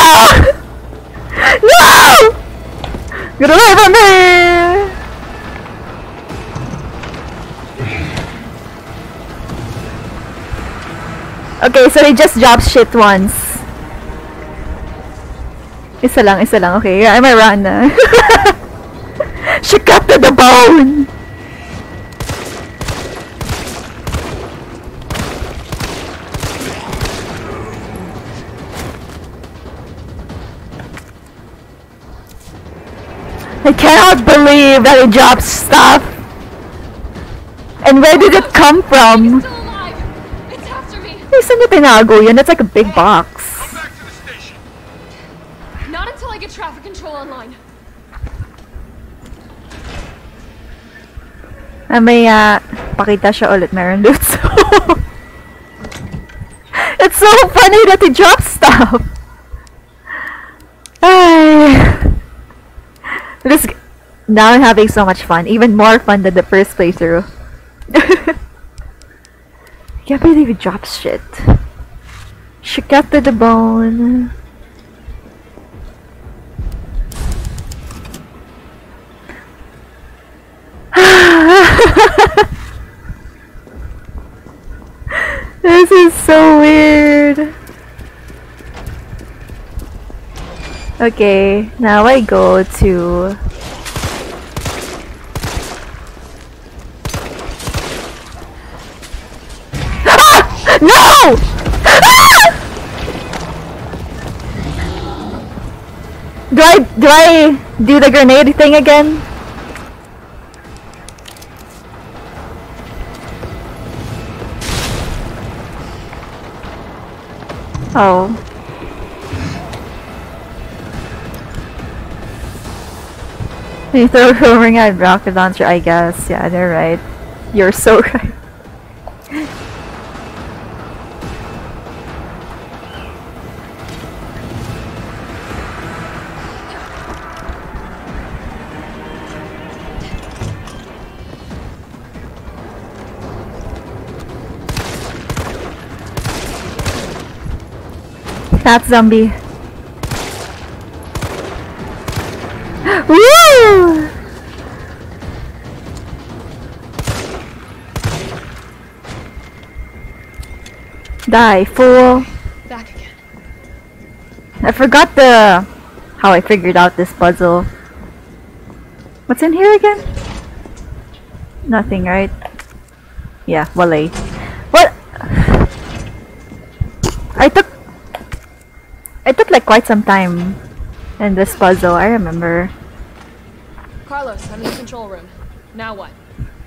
No! Get away from me! Okay, so he just drops shit once. Isa lang, isa lang. Okay, yeah, I'm a run na. Uh. she cut to the bone! I cannot believe that it dropped stuff! And where did it come from? Saan niya tinago yun? It's like a big box. Not until I get traffic control online. Mamaya, pakita siya ulit meron loot. It's so funny that he drops stuff. This, now I'm having so much fun. Even more fun than the first playthrough. Can't believe he drops shit. She up to the bone. this is so weird. Okay, now I go to Ah! No! Ah! Do I do I do the grenade thing again? Oh. You throw roaming at rocket launcher, I guess. Yeah, they're right. You're so right. That's zombie. Woo! Die, fool. Back again. I forgot the how I figured out this puzzle. What's in here again? Nothing, right? Yeah, wale. What? I took I took like quite some time in this puzzle, I remember. Carlos, I'm in the control room. Now what?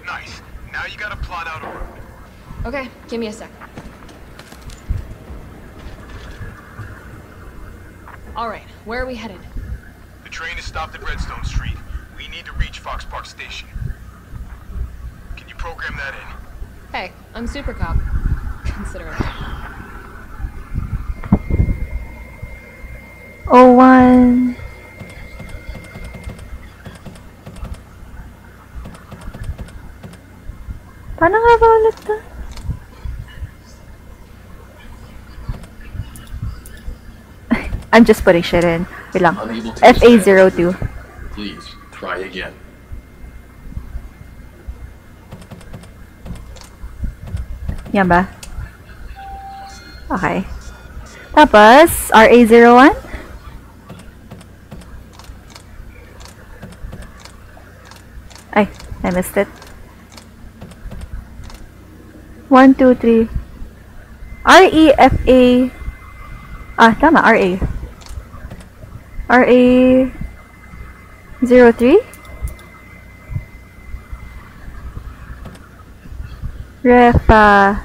Nice. Now you gotta plot out a route. Okay, give me a sec. Alright, where are we headed? The train is stopped at Redstone Street. We need to reach Fox Park Station. Can you program that in? Hey, I'm Super Cop. Consider it. Oh one. Paano nga ba ulit to? I'm just putting shit in. Wait lang. Unable to FA02. Please, try again. Yan ba? Okay. Tapos, RA01. Ay, I missed it. One, two, three. R-E-F-A. Ah, tama, R-A. R-A... 03? Reparasa.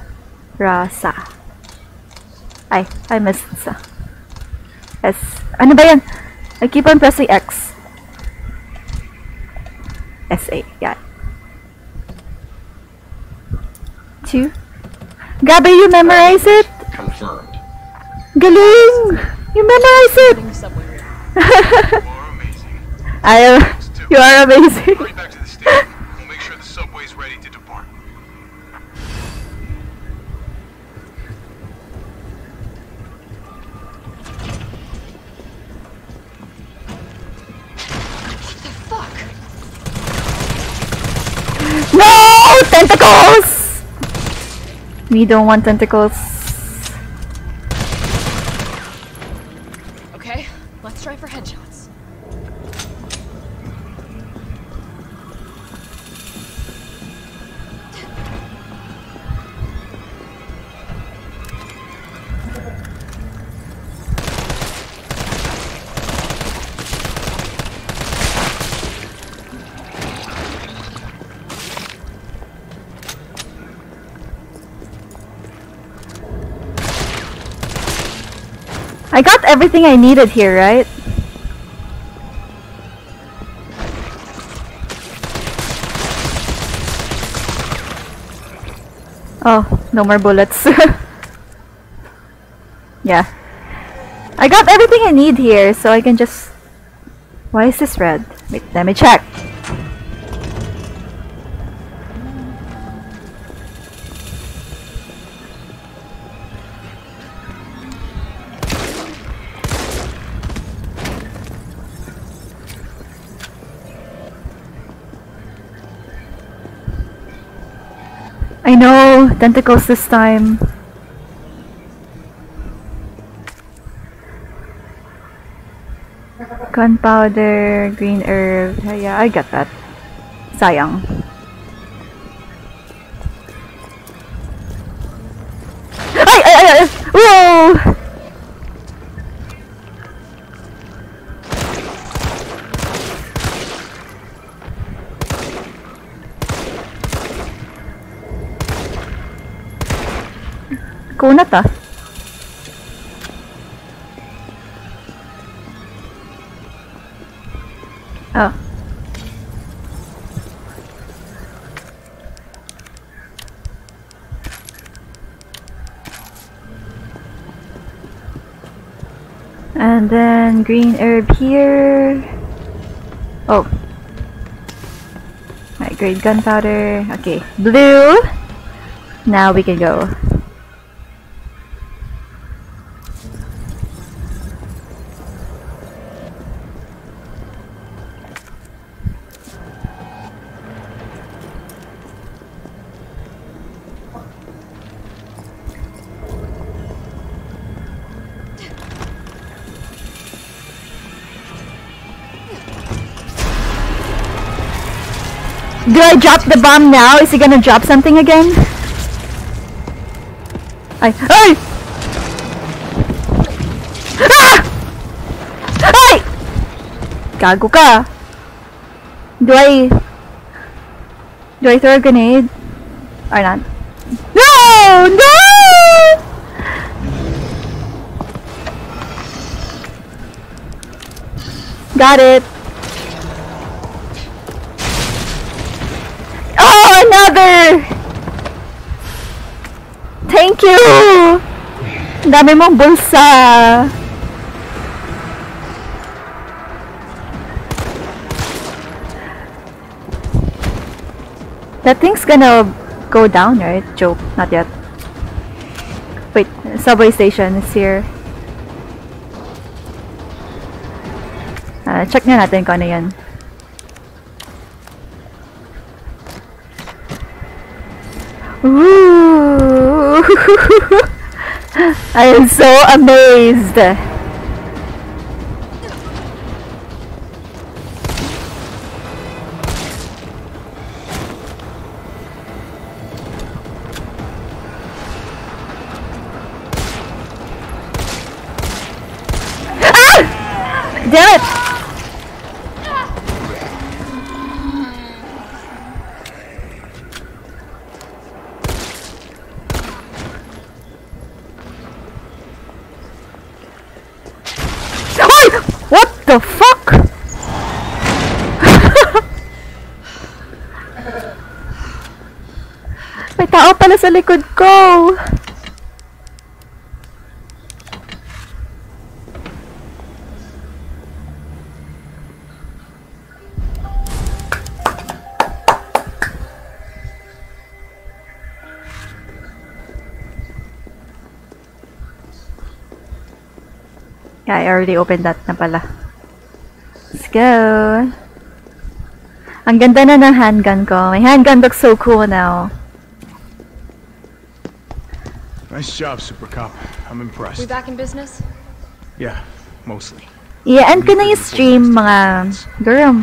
Ay, I missed sa. S. Ano ba yan? I keep on pressing X. S-A. Yan. Two. Gabi, you memorize it? Confirmed. Galing! You memorize it! I am. You are amazing. Hurry back to the station. We'll make sure the subway's ready to depart. No! Tentacles! We don't want tentacles. Okay, let's try for headshots. I got everything I needed here, right? Oh, no more bullets. yeah. I got everything I need here, so I can just... Why is this red? Wait, let me check. Tentacles this time. Gunpowder, green herb. Yeah, I got that. Sayang. Ay! Ay! Ay! ay. Whoa! Kunat ah. Oh. And then green herb here. Oh. Right, great gunpowder. Okay, blue. Now we can go. Do I drop the bomb now? Is he gonna drop something again? Ay! Ay! Ah! Ay! Gago ka. Do I... Do I throw a grenade? Or not? No! No! Got it. Dami mong bulsa. That thing's gonna go down, right? Joke, not yet. Wait, subway station is here. Ah, check na natin kung ano yan. Ooh! I am so amazed. Likod ko. Yeah, I already opened that na pala. Let's go. Ang ganda na ng handgun ko. My handgun looks so cool now. Nice job, Super Cop. I'm impressed. We back in business? Yeah, mostly. I-end ko na yung stream mga girl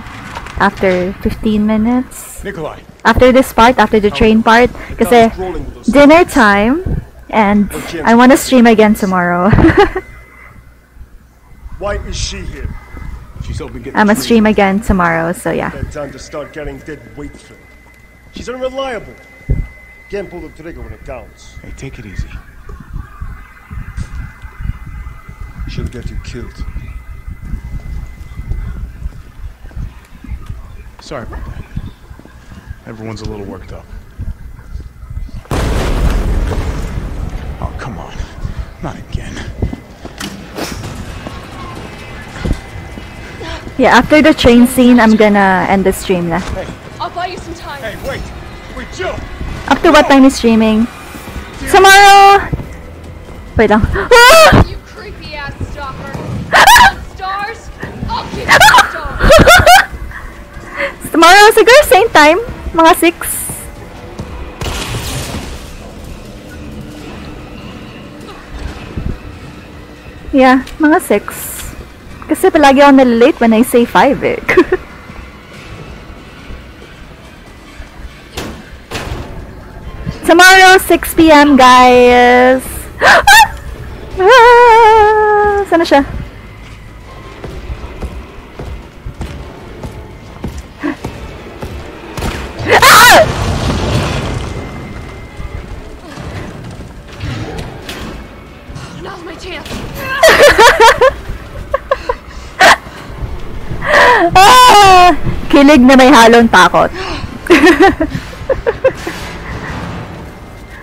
after 15 minutes. Nikolai. After this part, after the train oh. part. Kasi dinner time and I want to stream again tomorrow. Why is she here? She's helping get I'm gonna stream again tomorrow, so yeah. Bad time to start getting dead weight for. She's unreliable. Can't pull the trigger when it counts. Hey, take it easy. She'll get you killed. Sorry about that. Everyone's a little worked up. Oh, come on. Not again. Yeah, after the train scene, I'm gonna end the stream na. I'll buy you some time. Hey, wait! Wait, Jill! Up to what time is streaming? Tomorrow! Wait lang. Ah! Time. Mga 6. Yeah, mga 6. Kasi palagi ako nalilate when I say 5 eh. Tomorrow, 6 p.m. guys! ah! Sana siya? Kilig na may halong takot.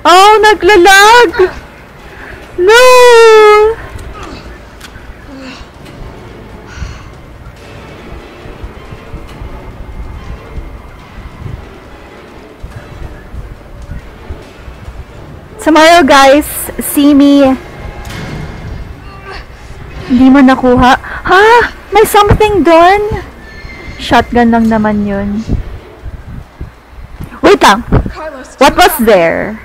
oh, naglalag! No! Tomorrow, guys, see me. Hindi mo nakuha. Ha? May something doon? Shotgun lang naman yun. Wait lang. Carlos, What was there?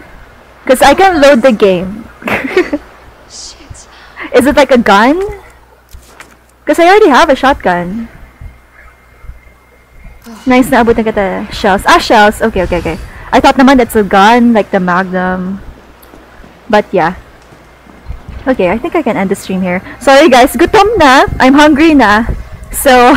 Because I can load the game. Shit. Is it like a gun? Because I already have a shotgun. Nice na abutan kita shells. Ah, shells. Okay, okay, okay. I thought naman that's a gun, like the Magnum. But yeah. Okay, I think I can end the stream here. Sorry guys, gutom na. I'm hungry na. So,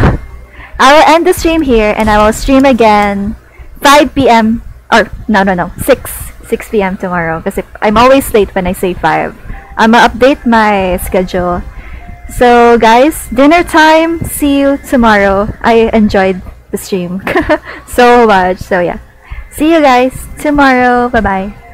I will end the stream here and I will stream again 5 p.m. or no, no, no, 6 6 p.m. tomorrow because I'm always late when I say 5. I'm gonna update my schedule. So guys, dinner time. See you tomorrow. I enjoyed the stream so much. So yeah. See you guys tomorrow. Bye bye.